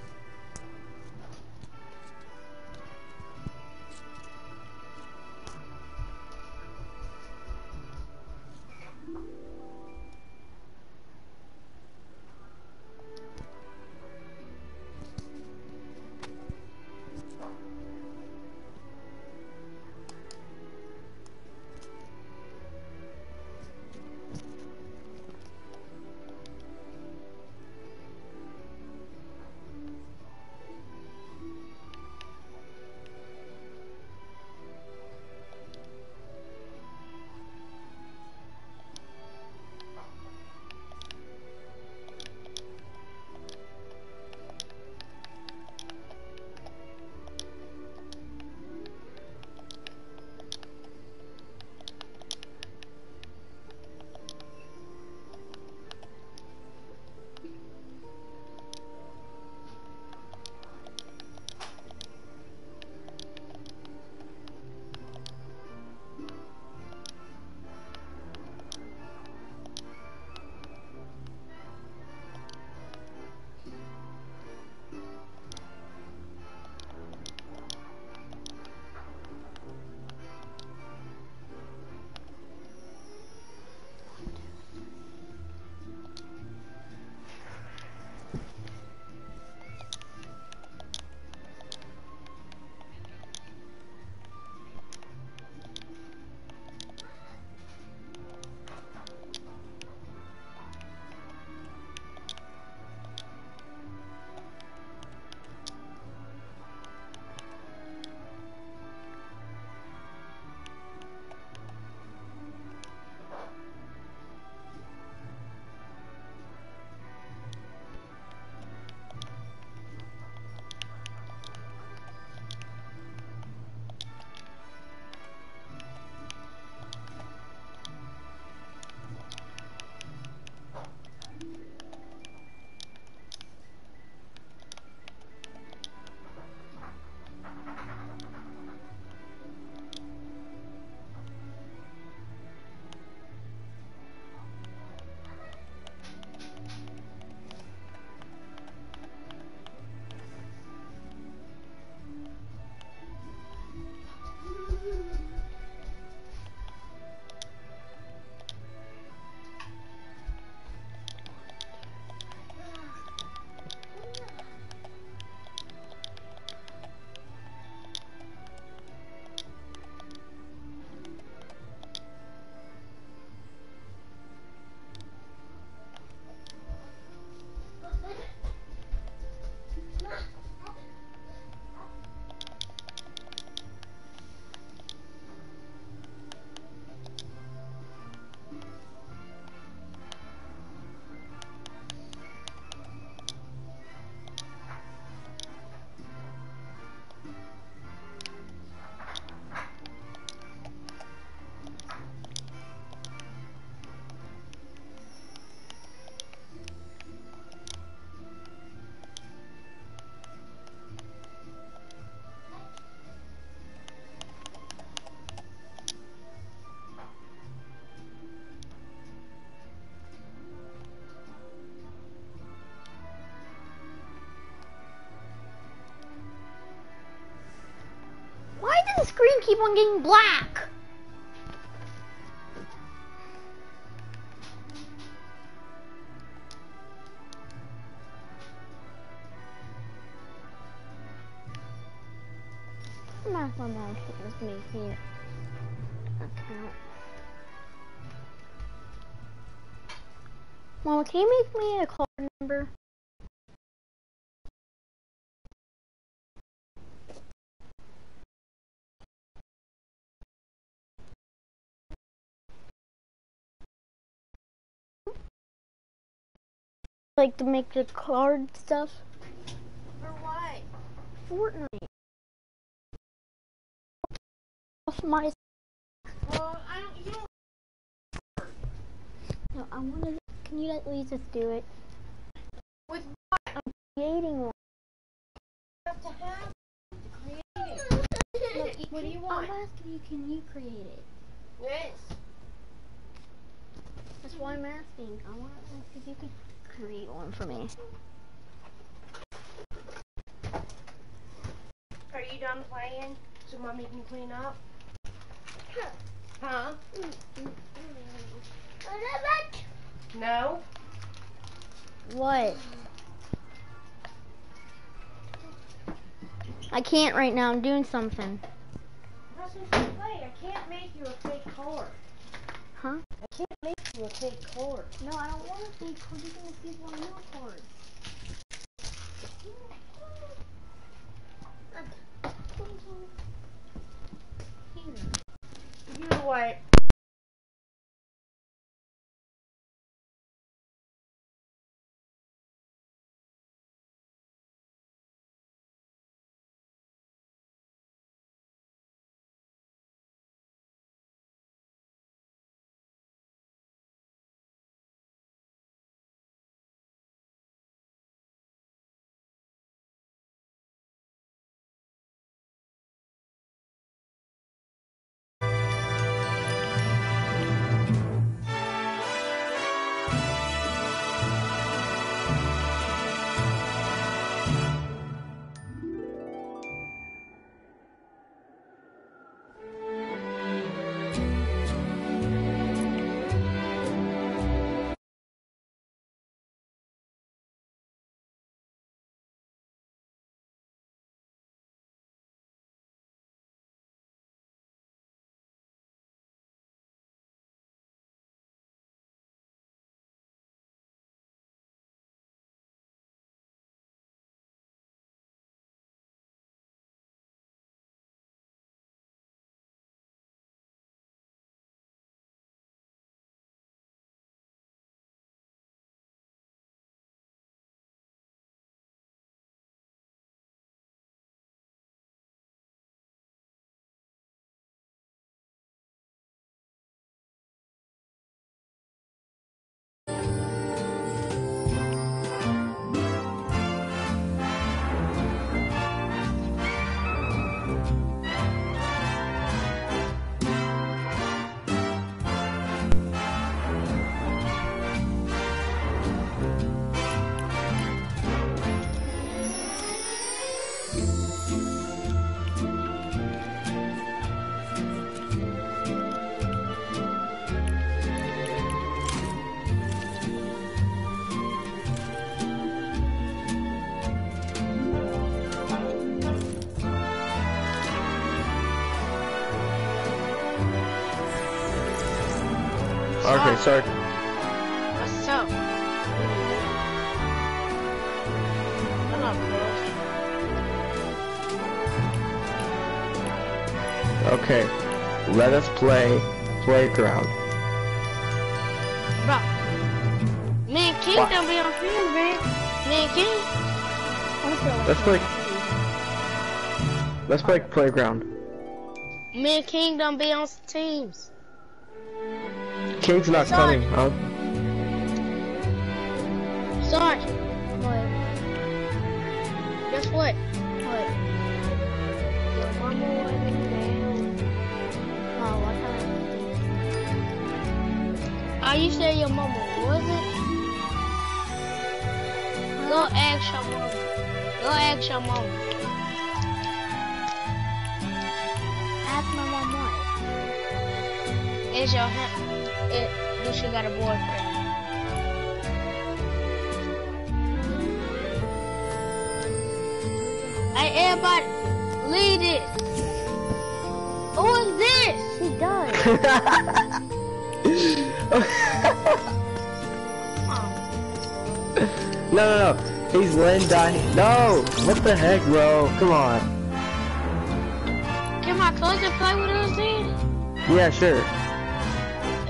Keep on getting black? My an account. Can you make me a card number? Like to make the card stuff? For what? Fortnite. Off my. Well, I don't. You don't. No, I want to. Can you at least just do it? With Creating one. what to have? Creating. No, e- [laughs] What do you want? I'm asking you, can you create it? Yes. That's why I'm asking. I want to ask if you could create one for me. Are you done playing? So mommy can clean up? Huh? No? What? I can't right now. I'm doing something. That's what you play. I can't make you a fake card. Huh? I can't make you a fake card. No, I don't want to fake card. You're gonna see one of your cards. You know what? Okay. What's up? On, bro. Okay, let us play playground. Bro. Me and King What? don't be on film, man. Me and King. Let's play. Let's play playground. Me and King don't be on teams. King's not Sorry. coming, huh? What? guess what? What? Your mama wasn't down. Oh, what happened? Oh, you said your mama wasn't? Go ask your mama. Go ask your mama. Ask my what? Is your ha- it, do she got a boyfriend? Hey, everybody, lead it. Who is this? She does. [laughs] no, no, no. He's Lynn dying. No! What the heck, bro? Come on. Can my cousin play with us then? Yeah, sure.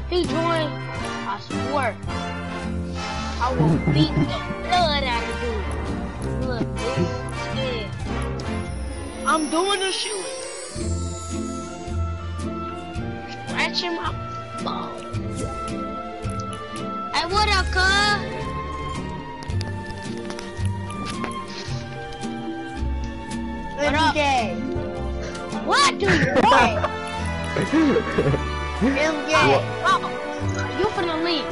If he join, I swear, I will beat the blood out of dude. Look, dude, scared. I'm doing the shooting. Scratching my balls. Hey, what up, cuz? What up? What do you want? [laughs] MJ. Oh, you finna leave.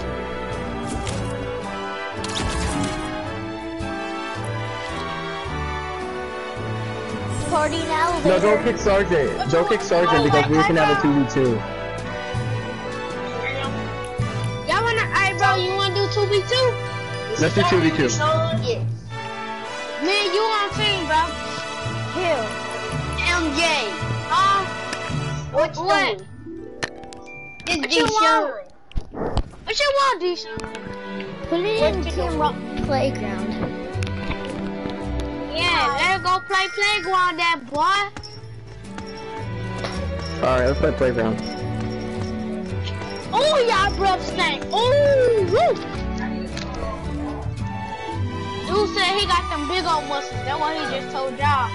Party now. no, don't kick Sergeant. Don't kick Sergeant because we can have a 2v2. Y'all wanna, hey bro, you wanna do 2v2? Let's do 2v2. Yeah. Man, you on team, bro. Who? MJ. Um, What you What? Doing? It's what you Deshaun. want? What you want, Deshaun? Put it in Team Rock Playground. Yeah, let's go play playground, that boy. Alright, let's play playground. Oh, y'all breath stank. Oh, woo. Dude said he got them big old muscles. That's what he just told y'all.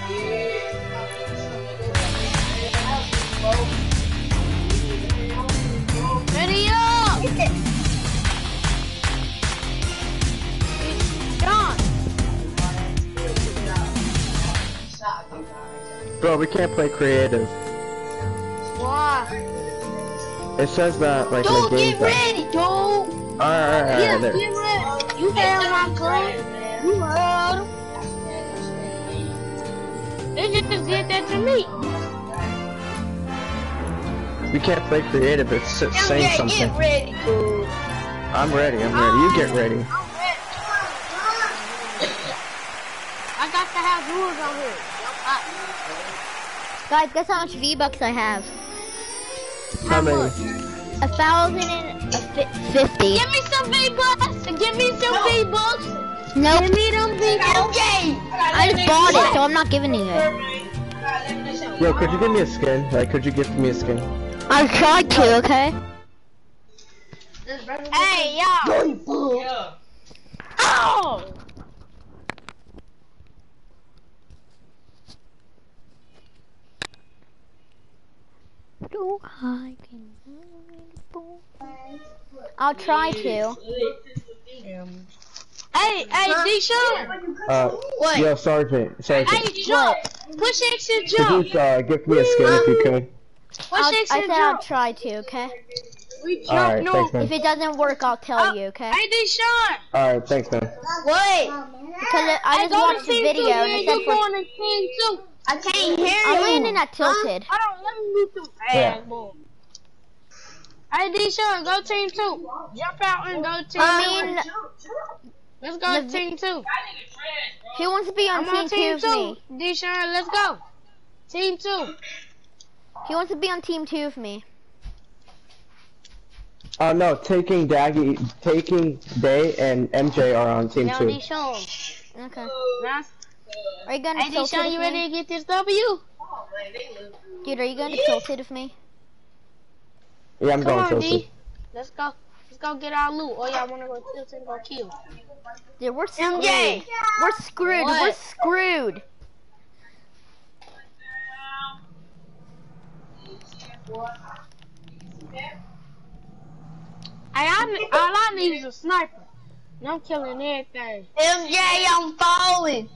Up. John. Bro, we can't play creative. Why? It says that, like, Dude, the game. get ready, dude. Alright, alright, Yeah, alright, there. get ready. You heard my gun. You heard him. They just did that to me. We can't play creative, it's s- saying MJ, something. get ready, dude. I'm ready, I'm ready. You get ready. I got to have rules on here. Guys, guess how much V-Bucks I have? How many? A thousand and a fi- fifty. Give me some V-Bucks. Give me some V-Bucks. Nope. Give me them V-Bucks. MJ. I just bought it, so I'm not giving you it. Yo, could you give me a skin? Like, could you gift me a skin? I tried to, okay? Hey, y'all. Oh! Do I can- I'll try to. Hey, hey, D-Sean. Uh, What? yo, Sergeant, Sergeant. Hey, jump. Push X and Could jump. you, uh, gift me a skin if you could? Push I'll, X I and said I'll try to, okay? We jump, Alright, no. thanks, If it doesn't work, I'll tell you, okay? Hey, D-Sean. Alright, thanks, man. What? Because it- I Hey, just watched to the video two, and it said for. going team two. I can't hear I'm you. landing at tilted. Hold on, let me move some Yeah. ass boy. Hey, D-Sean, go team two. Jump out and go team I two. mean, Let's go the team two. who wants to be on I'm on team two team two. me? D-Sean, let's go. Team two. Who wants to be on team two with me? Uh, no, taking Daggy, taking Day and MJ are on team Now, two. D-Sean. Okay. Now, Are you going to hey, tilted D-Sean, with you me? ready to get this W? Dude, are you going to tilted with me? Yeah, I'm Come going on, tilted. D. Let's go. Let's go get our loot. Oh, y'all wanna go tilt and go kill? Dude, we're screwed. MJ. We're screwed. We're screwed. I, ne- all I need is a sniper. And I'm killing everything. MJ, I'm falling.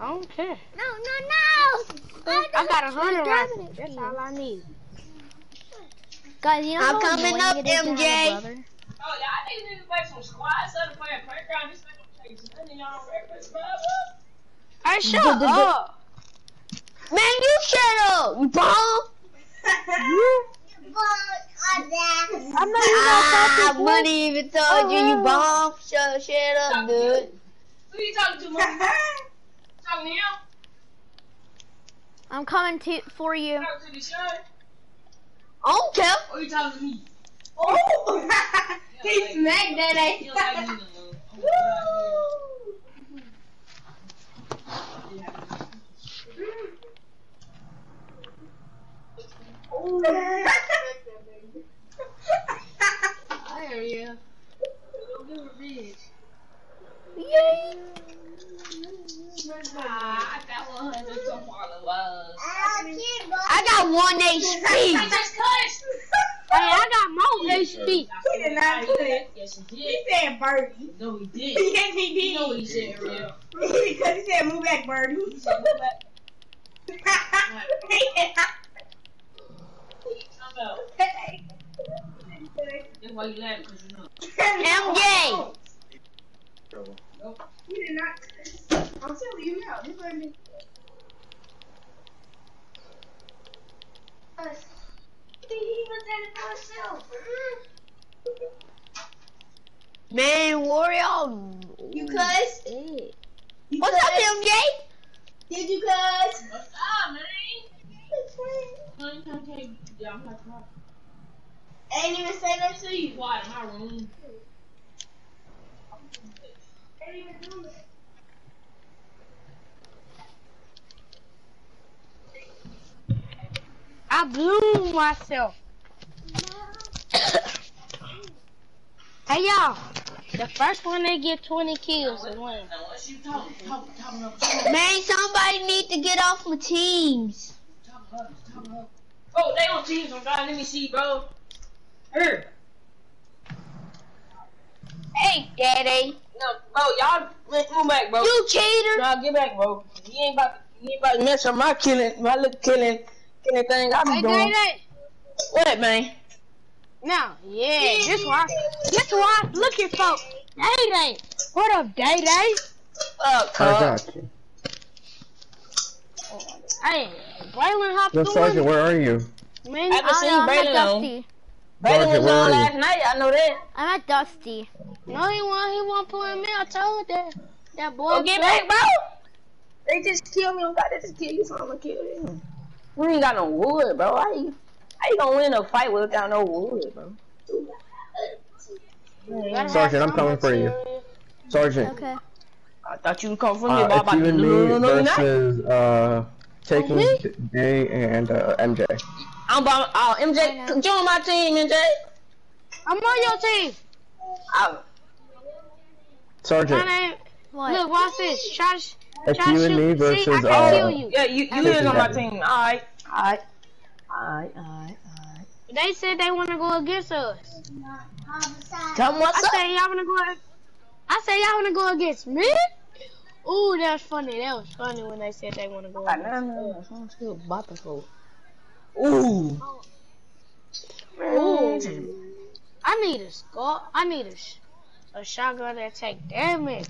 I don't care. No, no, no! I got a hundred driving rifles. it That's all I need. Guys, you know I'm how coming up, it is to have a MJ. brother? Oh, y'all niggas need to play some squad instead of playing playground. This nigga takes money on breakfast, bro. Hey, shut up. Man, you shut up, you bum. I'm not even Ah, gonna talk buddy even told you you bum. Shut, shut up, dude. Who you talking to, man? [laughs] talking to him? I'm coming to for you. Talking to the shirt? I don't care. Or you talking to me? Oh, he smacked that You don't ass. me no more. I hear you. Don't give a bitch. Yay! Ah, I got 100 so far. I got one HP. Just cuss. Hey, I got more HP. He did not do that. Yes, he did. He said birdie. No, he did. Yes, he You know what he did. said, real. Because he said move back, birdie. He said, "Move back." [laughs] That's why you laughing, because you know. MJ. You did not. I'm telling you now. This let me. He was at it by himself. Man, Wario. You cuss? Mm. You What's cuss? up, MJ? Did you cuss? What's up, man? I ain't trying to take yeah, I'm not quiet. I ain't even say that to you. Quiet in my room. ain't even do that. I blew myself. [coughs] hey y'all, the first one they get 20 kills and win. Man, somebody need to get off my teams. Oh, they on teams on God. Let me see, bro. Here. Hey, daddy. No, bro, y'all move move back, bro. You cheater. Nah, get back, bro. You ain't about, you ain't about to mess up my killing, my little killing, killing thing I be Hey, doing. daddy. What, man? Now, yeah, this why, this why, look at folks. Day Day. What up, Day Day? Uh, I got you. Hey, Braylon hopped Yo, the Sergeant, one. where are you? Man, I I can see don't know, I'm at Braylon on. Dusty. Brandon was where on last night, I know that. I'm at Dusty. no, he won't. He won't put me. I told that that boy. Go get back, bro. They just killed me. God, they just killed you, so I'm gonna kill them. We ain't got no wood, bro. How you, how you gonna win a fight without no wood, bro? Sergeant, I'm coming for you. Sergeant, Okay. I thought you would come for me, uh, but I'm it's about you to and no, me no, no, you're versus uh, taking me? Jay and uh, MJ. I'm about, oh, MJ, join my team, MJ. I'm on your team. I, Sergeant, My name. What? Look, watch this. Try to. it's try to you and me shoot. See, versus I can uh, kill you. yeah, you, you This is is on my team. Alright, alright, alright, alright, alright. They said they want to go against us. Tell them I what's up. said y'all want to go. I said y'all want to go against me. Ooh, that was funny. That was funny when they said they want to go. Got Against nine minutes. I'm still bopping for. Ooh. Oh. Ooh. I need a skull. I need a, sh- a shotgun that take damage,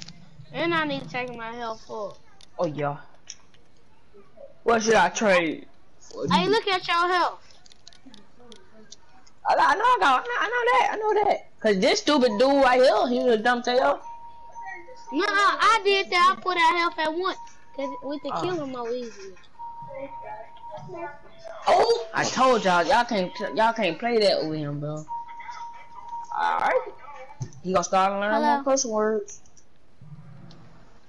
and I need to take my health full. Oh yeah. What should I trade? Hey, look at your health. I, I know I got. I know that. I know that. Cause this stupid dude right here, he was a dumb tail. No, I did that. I put out health at once, cause we could Oh. kill him more easily. Oh, I told y'all, y'all can't, y'all can't play that with him, bro. All right. He gonna start learning Hello. more curse words.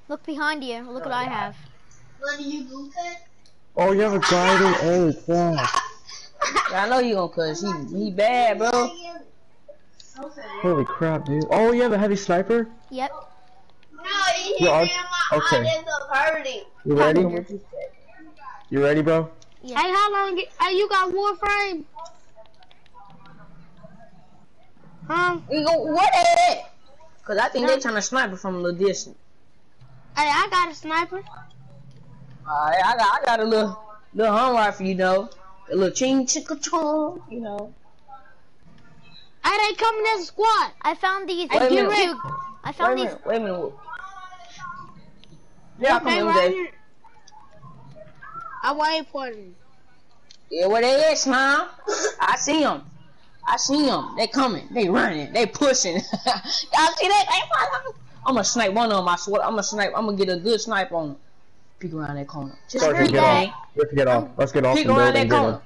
Look behind you. Look what I have. What do you do, cut? oh, you have a guiding [laughs] ace. Yeah. I know you gonna cuss. He, he bad, bro. Holy crap, dude. Oh, you have a heavy sniper? Yep. No, he hit Yeah, me okay. eye. That's a hurting. You ready? You ready, bro? Yeah. Hey, how long? Get, hey, you got Warframe? Huh? We go what at? Cause I think they're trying to sniper from the distance. Hey, I got a sniper. Alright, I got, I got a little, little home rifle, you know, a little ching chicka chong, you know. Hey, they coming as a squad. I found these. Wait a two- minute. I Wait found a these. minute, wait a minute. Yeah, come They here, right MJ. I wait for them. Yeah, where they at, Slime? I see them. I see them. They coming. They running. They pushing. [laughs] Y'all see that? They running. I'm gonna snipe one of them. I swear. I'm gonna snipe. I'm gonna get a good snipe on them. Peek around that corner. Just Sergeant, peek, get off. Let's get off. Let's get off Peek around that corner.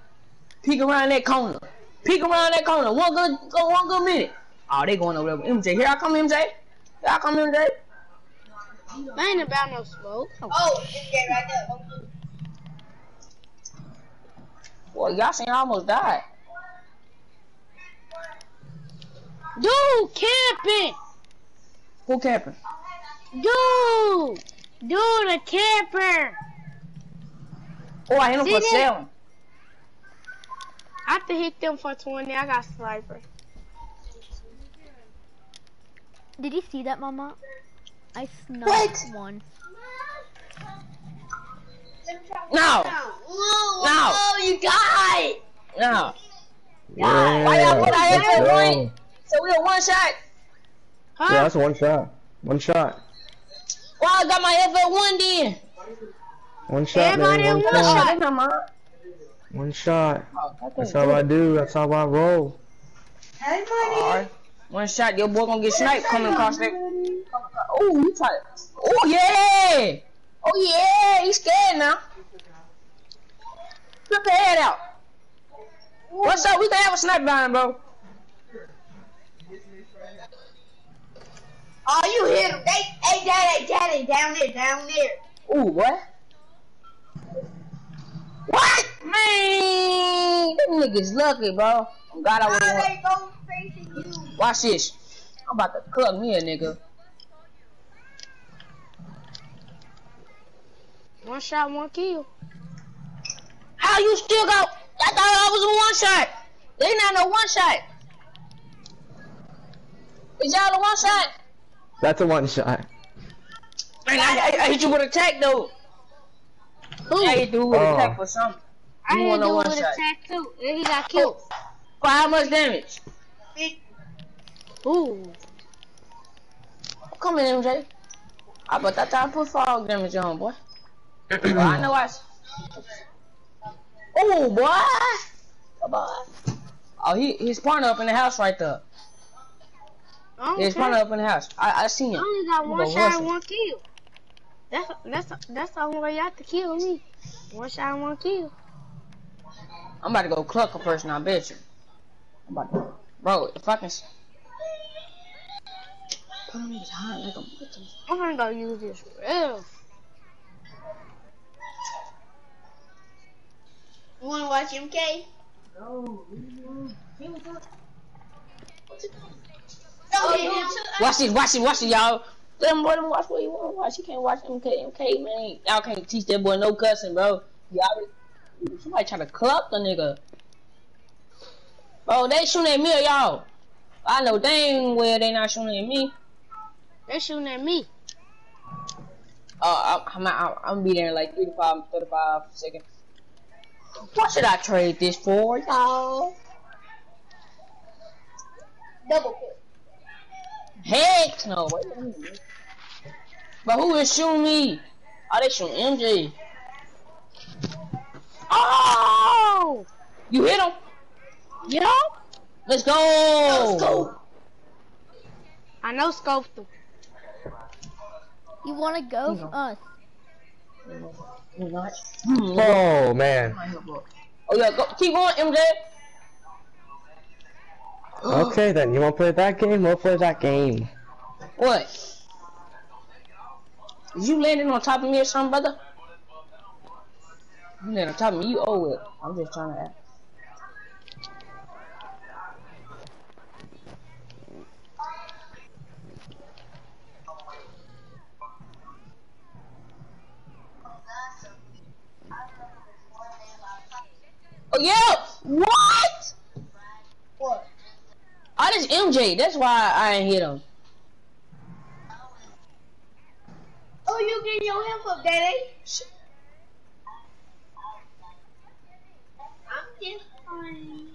Peek around that corner. Peek around that corner. One good, one good minute. Oh, they going over there. with MJ, here I come, MJ. Here I come, MJ. I ain't about no smoke. Oh, it's get right there. Boy, y'all seen I almost died. Dude, camping. Who camping? Dude. Dude, a camper. Oh, I hit him See for that? seven. I have to hit them for 20. I got sniper. Did you see that, Mama? I snuck What? one. No. No, No. Oh, you got it. No. Yeah, Why y'all put our let's head go. point? So we a one shot. Yeah, that's one shot. One shot. Why I got my FL one then? One shot, Everybody man. One one shot. shot. That's not mine. One shot. Oh, That's can't how I do. That's how I roll. Hey, Alright. One shot, your boy gonna get sniped coming across there. Oh, you try it. Oh, yeah. Oh, yeah. He's scared now. Flip the head out. What's up? We can have a snipe behind, bro. Oh, you hit him. They, hey, daddy, daddy, down there, down there. Ooh, what? What? Man, them niggas lucky, bro. Oh, God, I Why would've won. they go facing you? Watch this. I'm about to cook me a nigga. One shot, one kill. How you still go? I thought I was a one shot. They not no one shot. Is y'all a one shot? That's a one shot. Man, I, I, I hit you with a tech though. Who? I hit you with a Oh. tech for something. I hit want a dude with a shot. tattoo, and he got killed. For how much damage? Ooh. Come in, MJ. I but that time put fog damage on, boy. Well, I know I. Oh, boy. Come on. Oh, he his partner up in the house right there. I His don't partner up in the house. I I seen I him. only got one shot and one kill. That's that's that's the only way you have to kill me. One shot and one kill. I'm about to go cluck a person. I bet you. I'm about to, bro. If I can. S- Put him behind like a bitch. I'm gonna go use this real. You wanna watch MK? No. Watch this, watch it, watch it, y'all. Let him, let him watch what he want to watch. He can't watch MK, MK, man. Y'all can't teach that boy no cussing, bro. Y'all, somebody try to club the nigga. Bro, they shooting at me y'all. I know dang well they not shooting at me. They shooting at me. Uh, I'm, I'm, I'm, be there in like 35, 35 seconds. What should I trade this for, y'all? Double kill. Heck no. Wait a minute. But who is shooting me? Oh, they shooting MJ. Oh! You hit him. Yeah. Let's go. Let's go! I know scoped him. You want to go No. for us? You not? Oh man. Oh yeah, go, keep going, MJ. Okay then, you want to play that game? We'll play that game. What? Is you landing on top of me or something, brother? You landing on top of me, you owe it. I'm just trying to ask. Oh yeah! What? What? I just MJ. That's why I ain't hit him. Oh, you getting your help up, daddy? I'm just fine.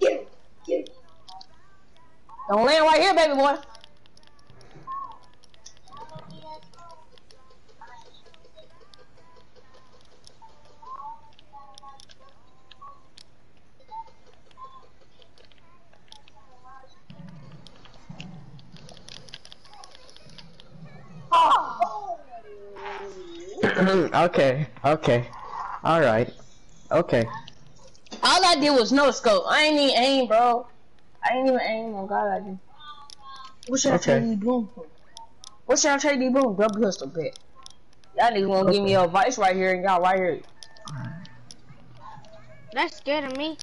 Get him. Get him. Don't land right here, baby boy. [laughs] okay, okay. Alright. Okay. All I did was no scope. I ain't even aim, bro. I ain't even aim on God. I did. What should I Okay. trade these boom for? What should I trade these boom? Double pistol pit. Y'all niggas wanna give me advice right here and y'all right here. That's scared of me.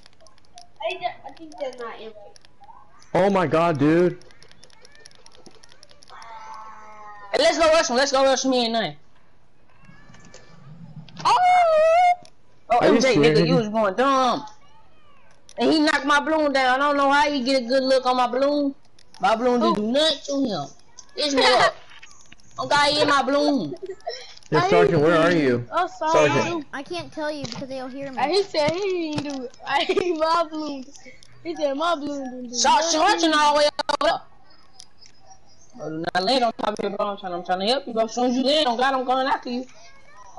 I, ju- I think that's not empty. Oh my god, dude. Hey, let's go rush him. Let's go rush me and nine. Oh, Are you MJ, nigga, serious? you was going dumb. And he knocked my balloon down. I don't know how he get a good look on my balloon. My balloon didn't do oh. nothing to him. This nigga. Oh God, he hit my balloon. Hey, Sergeant, where are you? Oh, sorry. Sergeant. I can't tell you because they'll hear And me. he said he didn't do it. [laughs] I hate my balloon. He said my balloon didn't do it. Shot charging all the way over there. Oh, not land on top of your bro. I'm trying, I'm trying to help you, bro. As soon as you land on God, I'm going after you.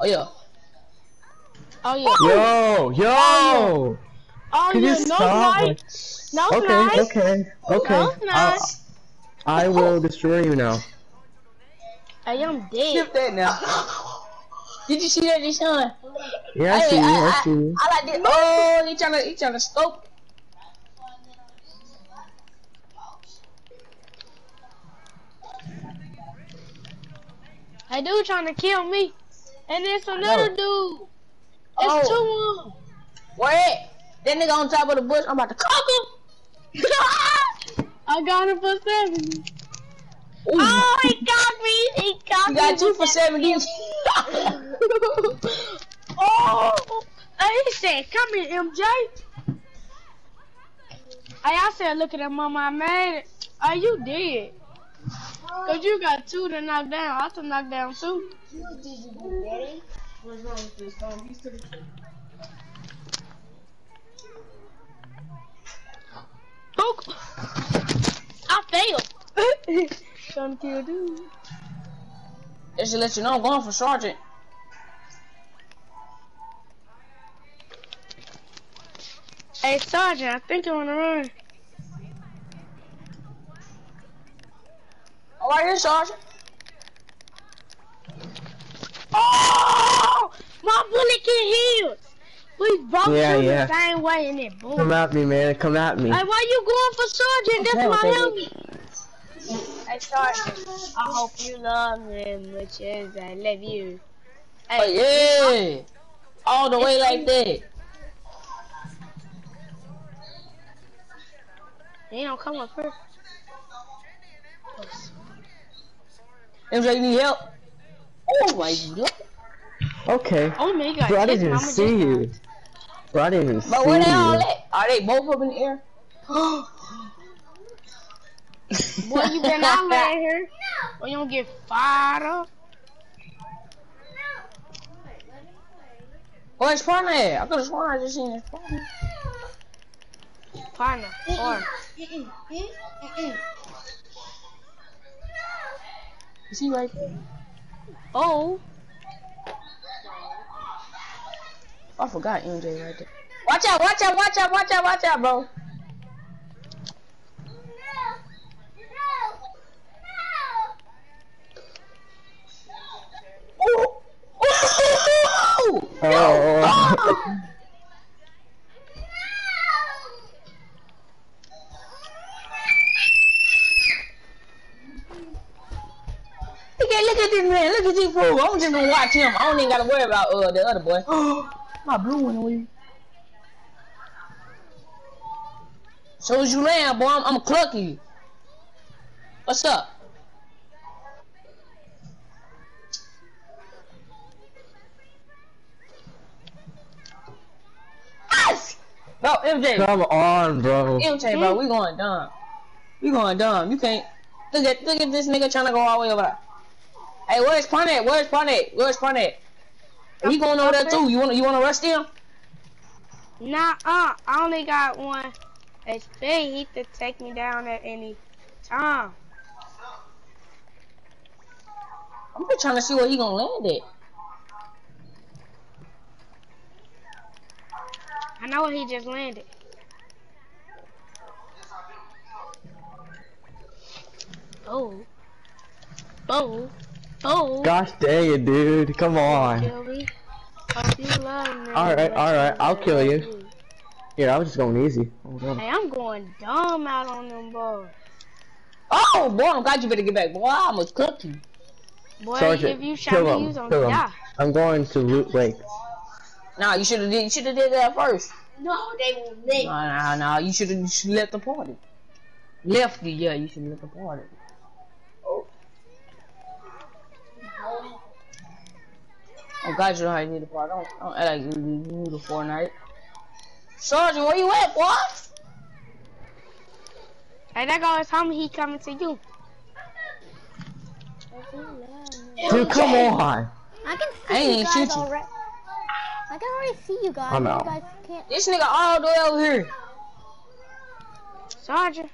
Oh, yeah. Oh yeah. Yo, yo! Oh Could yeah. Oh, you No stop? night. No Okay, night. okay, okay. No I. I will destroy you now. I'm dead. Skip that now. Did you see that, Deshaun? Yeah, I Hey, see you, I, I I, see you. I like this. Oh, he trying to, he trying to scope. That dude trying to kill me. And there's another dude. It's oh. two of 'em. Where at? That nigga on top of the bush. I'm about to cook him. [laughs] I got him for 70. Ooh. Oh, he got me. He got He me. got you for 70. [laughs] oh. And he said, come here, MJ. Hey, I said, look at that mama, I made it. Are you dead? Cause you got two to knock down. I have to knock down two. Hook. I failed. Trying to kill dude. Just to let you know, I'm going for sergeant. Hey, Sergeant, I think I'm on the run. All right, here, sergeant. Oh! My bullet can heal! We both Yeah, shoot yeah. the same way in it, boom. Come at me, man. Come at me. Hey, why you going for Sergeant? That's my okay. helmet. Hey, Sergeant, I hope you love me as much as I love you. Oh, yeah. All the way like that. You don't come up first. MJ, you need help? Oh, my God. Okay. Oh my god. Bro, I didn't even see you. Bro, I didn't even But see where they all you. at? Are they both up in the air? [gasps] Boy, you been out right here. Or you don't get fired up. Where's partner at? I could have sworn I just seen his partner. Partner. Or. Is he right there? Oh. I forgot MJ right there. Watch out, watch out, watch out, watch out, watch out, bro. Ooh. Ooh. Oh. [laughs] Look oh. Look at this man, look at this fool. I'm just gonna watch him. I don't even gotta worry about uh the other boy. [gasps] My blue one away. So as you land, boy, I'm, I'm clucking you. What's up? Yes! Bro, MJ. Come on, bro. MJ, bro, we going dumb. We going dumb. You can't. Look at look at this nigga trying to go all the way over there. Hey, where's Punnet? Where's Punnet? Where's Punnet? He going over there too. You wanna you wanna rush him? Nah, uh, I only got one HP. He could take me down at any time. I'm just trying to see where he gonna land at. I know where he just landed. Oh. Oh. Oh. Gosh dang it, dude. Come on. Kill me. Hope you. Alright, alright. I'll kill you. me. Here, I was just going easy. Hold on. Hey, I'm going dumb out on them boys. Oh boy, I'm glad you better get back. Boy, I almost cooked you. Boy, Sergeant, if you shot kill me, him, you gonna kill him. die. I'm going to Loot Lake. Nah, you should have did you should have did that first. No, they will make. Nah, nah, nah. You should have you should left the party. Left you, yeah. You should've left the party. Oh God, you know how you need a party. Don't, don't act like you, you you need a Fortnite. Sergeant, where you at, boy? Hey, that goes homie. He coming to you. Dude, come on. I can I see ain't you guys shoot you. already. I can already see you guys. I'm You out. guys can't. This nigga all the way over here. Sergeant.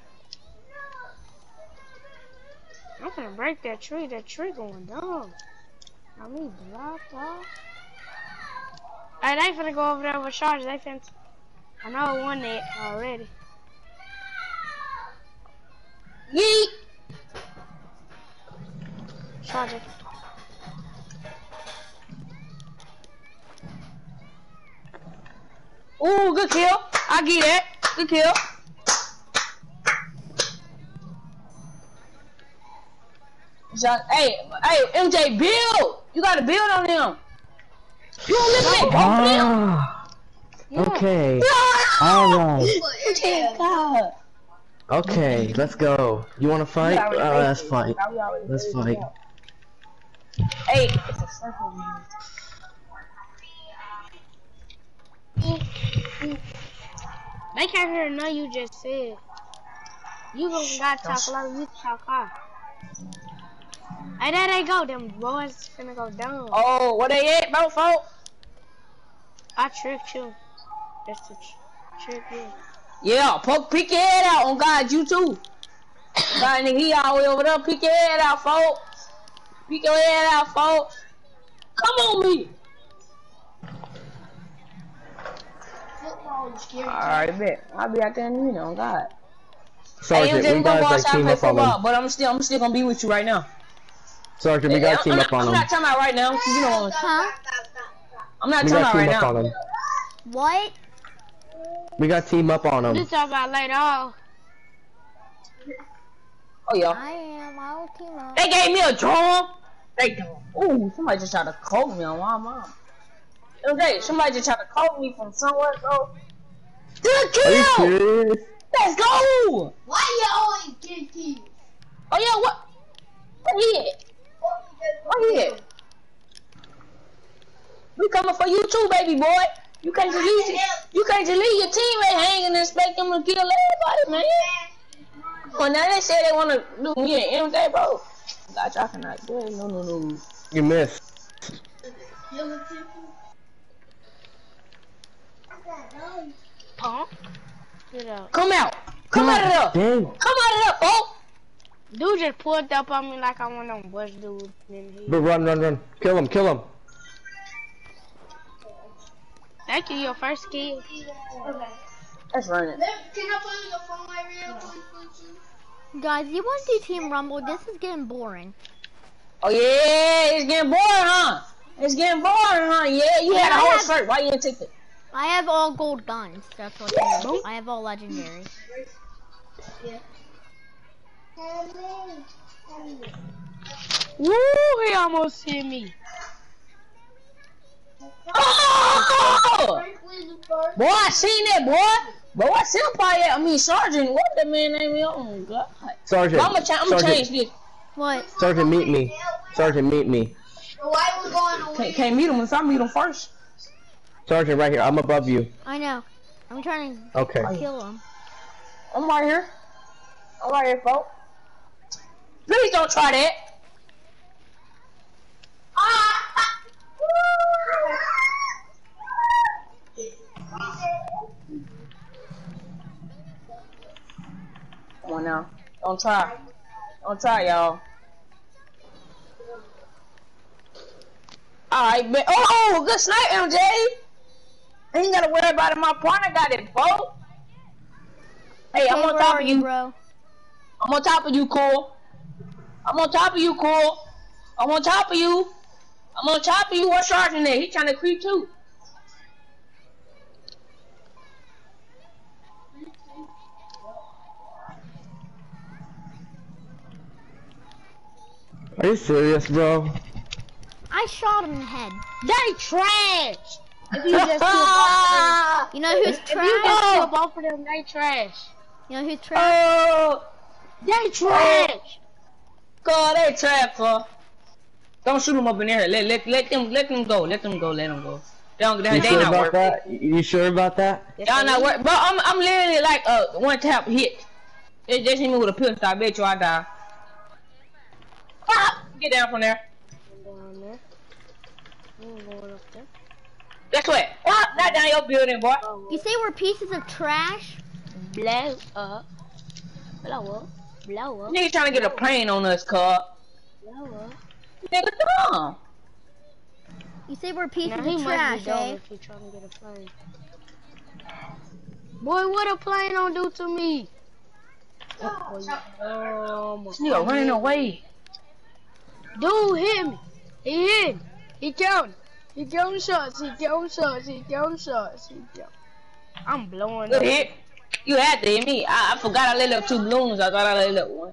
I'm gonna break that tree. That tree going down. I mean, blocked off. Hey, they finna go over there with Sergeant. They finna. I know one net already. Yeet. Sergeant. Ooh, good kill. I get it. Good kill. Shot. Hey, hey, MJ, build. You gotta build on him. You don't live in that Ah, okay. Alright. MJ, God. Okay, let's go. You wanna fight? Uh, let's fight. Let's fight. Hey, it's a circle. man. They can't hear nothing you just said. You gonna gotta talk low, you talk high. Hey, there they go. Them boys finna go down. Oh, what they at, bro, folk? I tricked you. That's the trick you. Yeah, poke, peek your head out. On God, you too. [coughs] God, nigga, he all the way over there. Peek your head out, folk. Peek your head out, folk. Come on, me. Football is scary. Alright, bet. I'll be out there in a minute, on God. Sergeant, hey, we MJ, we gonna go like outside and play up football, but I'm still, I'm still gonna be with you right now. Sergeant, we gotta team I'm up not, on I'm them. not talking about right now, 'cause you know, Huh? I'm not We talking about right now. on them. What? We gotta team up on You them. talk about later on. Oh, yeah. I am. I will team up. They gave me a drum. They Ooh, somebody just tried to call me on my mom. Okay, somebody just tried to call me from somewhere, bro. Good Are you kill! serious? Let's go! Why you always get these? Oh yeah, what? Where he at? Where he at? We coming for you too, baby boy. You can't just leave, you can't just leave your teammate hanging and expect them to kill everybody, man. Well, now they say they want to do me and MJ, bro. God, y'all cannot do it. No, no, no. You missed. Pump. Get up. Come out. Come out of there. Come out of there, folks. Dude just pulled up on me like I want them bush dude. But run, run, run. Kill him, kill him. Thank you, your first kill. That's running. Can I put your phone right real? Guys, you want to do Team Rumble? This is getting boring. Oh yeah, it's getting boring, huh? It's getting boring, huh? Yeah, you had a I whole have- shirt. Why you didn't take it? I have all gold guns. That's what I have. I have all legendary. Woo, he almost hit me. Oh! Boy, I seen that, boy. Boy, what senpai at? I mean, Sergeant. What the man name is? Oh, my God. Sergeant. I'm gonna cha- I'm change this. What? Sergeant, meet me. Sergeant, meet me. Why we going away? Can't, can't meet him if I meet him first. Sergeant, right here. I'm above you. I know. I'm trying to Okay. kill him. I'm right here. I'm right here, folks. Please don't try that. Come on now. Don't try. Don't try, y'all. Alright, man. Oh, oh good snipe, MJ. Ain't gotta worry about it. My partner got it, bro. Hey, I'm on top of you, bro? I'm on top of you, cool. I'm on top of you, cool. I'm on top of you. I'm on top of you. What's charging there? He trying to creep too. Are you serious, bro? I shot him in the head. They trash. If you just kill them, [laughs] You know who's trash? if you just trash? kill both of them, they trash. You know who's trash? Oh, They trash. God, they trap, for. Don't shoot them up in there. Let let let them let them go. Let them go. Let them go. They don't. They, You they sure not about worth that? You sure about that? Y'all not worth. Bro, I'm I'm literally like a one tap hit. They just hit me with a pistol. I bet you I die. Ah, get down from there. Down there. I'm going up there. Guess what? What? Not down your building, boy. You say we're pieces of trash? Blow up. Blow up. Blow up. Nigga trying to get a plane on us, car. Blow up. Nigga, dumb. You say we're pieces Now he of must trash, be dumb eh? if he trying to get a plane. Boy, what a plane don't do to me? Oh, boy. This nigga running away. Dude hit me. He hit me. He counting. He counting shots. He counting shots. He counting shots. He counting. I'm blowing Good up. hit. You had to hit me. I, I forgot I lit up two balloons. I thought I lit up one.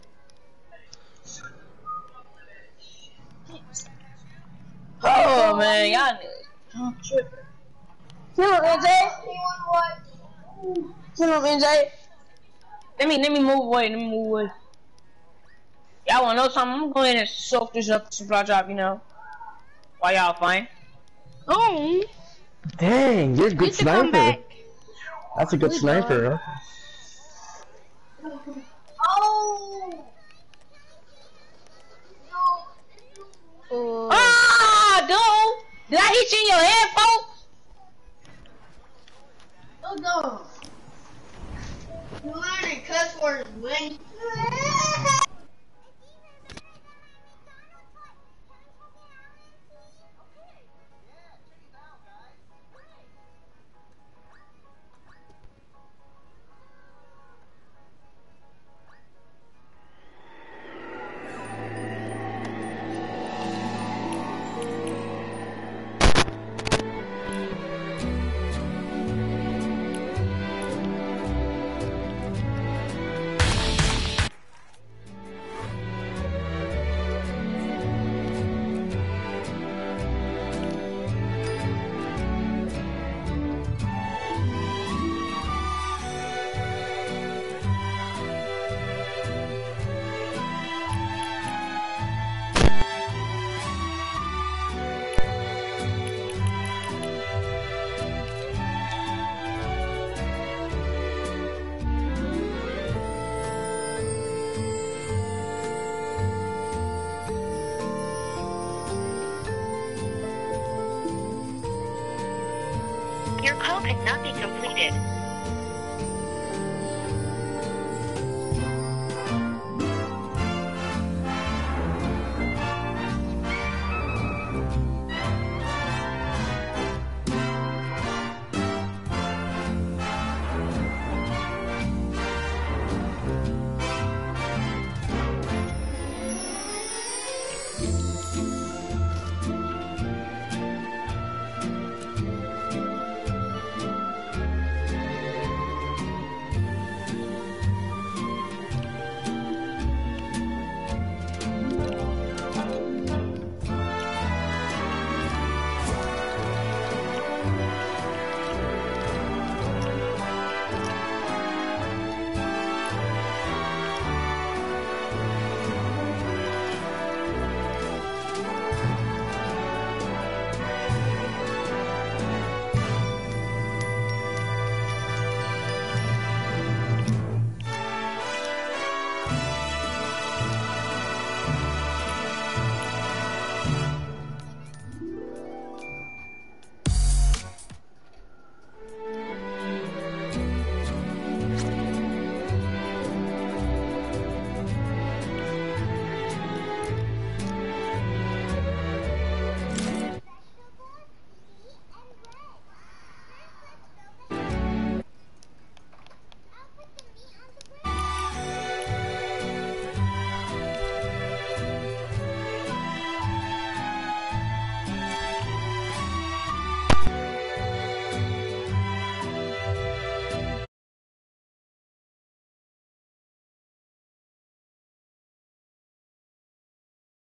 Oh man, y'all niggas. Kill him, NJ. Kill him, NJ. Let me let me move away. Let me move away. Y'all wanna know something? I'm going and soak this up supply drop. You know, while y'all fine. Oh, Dang, you're a good get to come back. sniper. That's a good We sniper, huh? Oh. Ah, dude! Did I hit you in your head, folks? Oh no. You learning cuss words, when [laughs]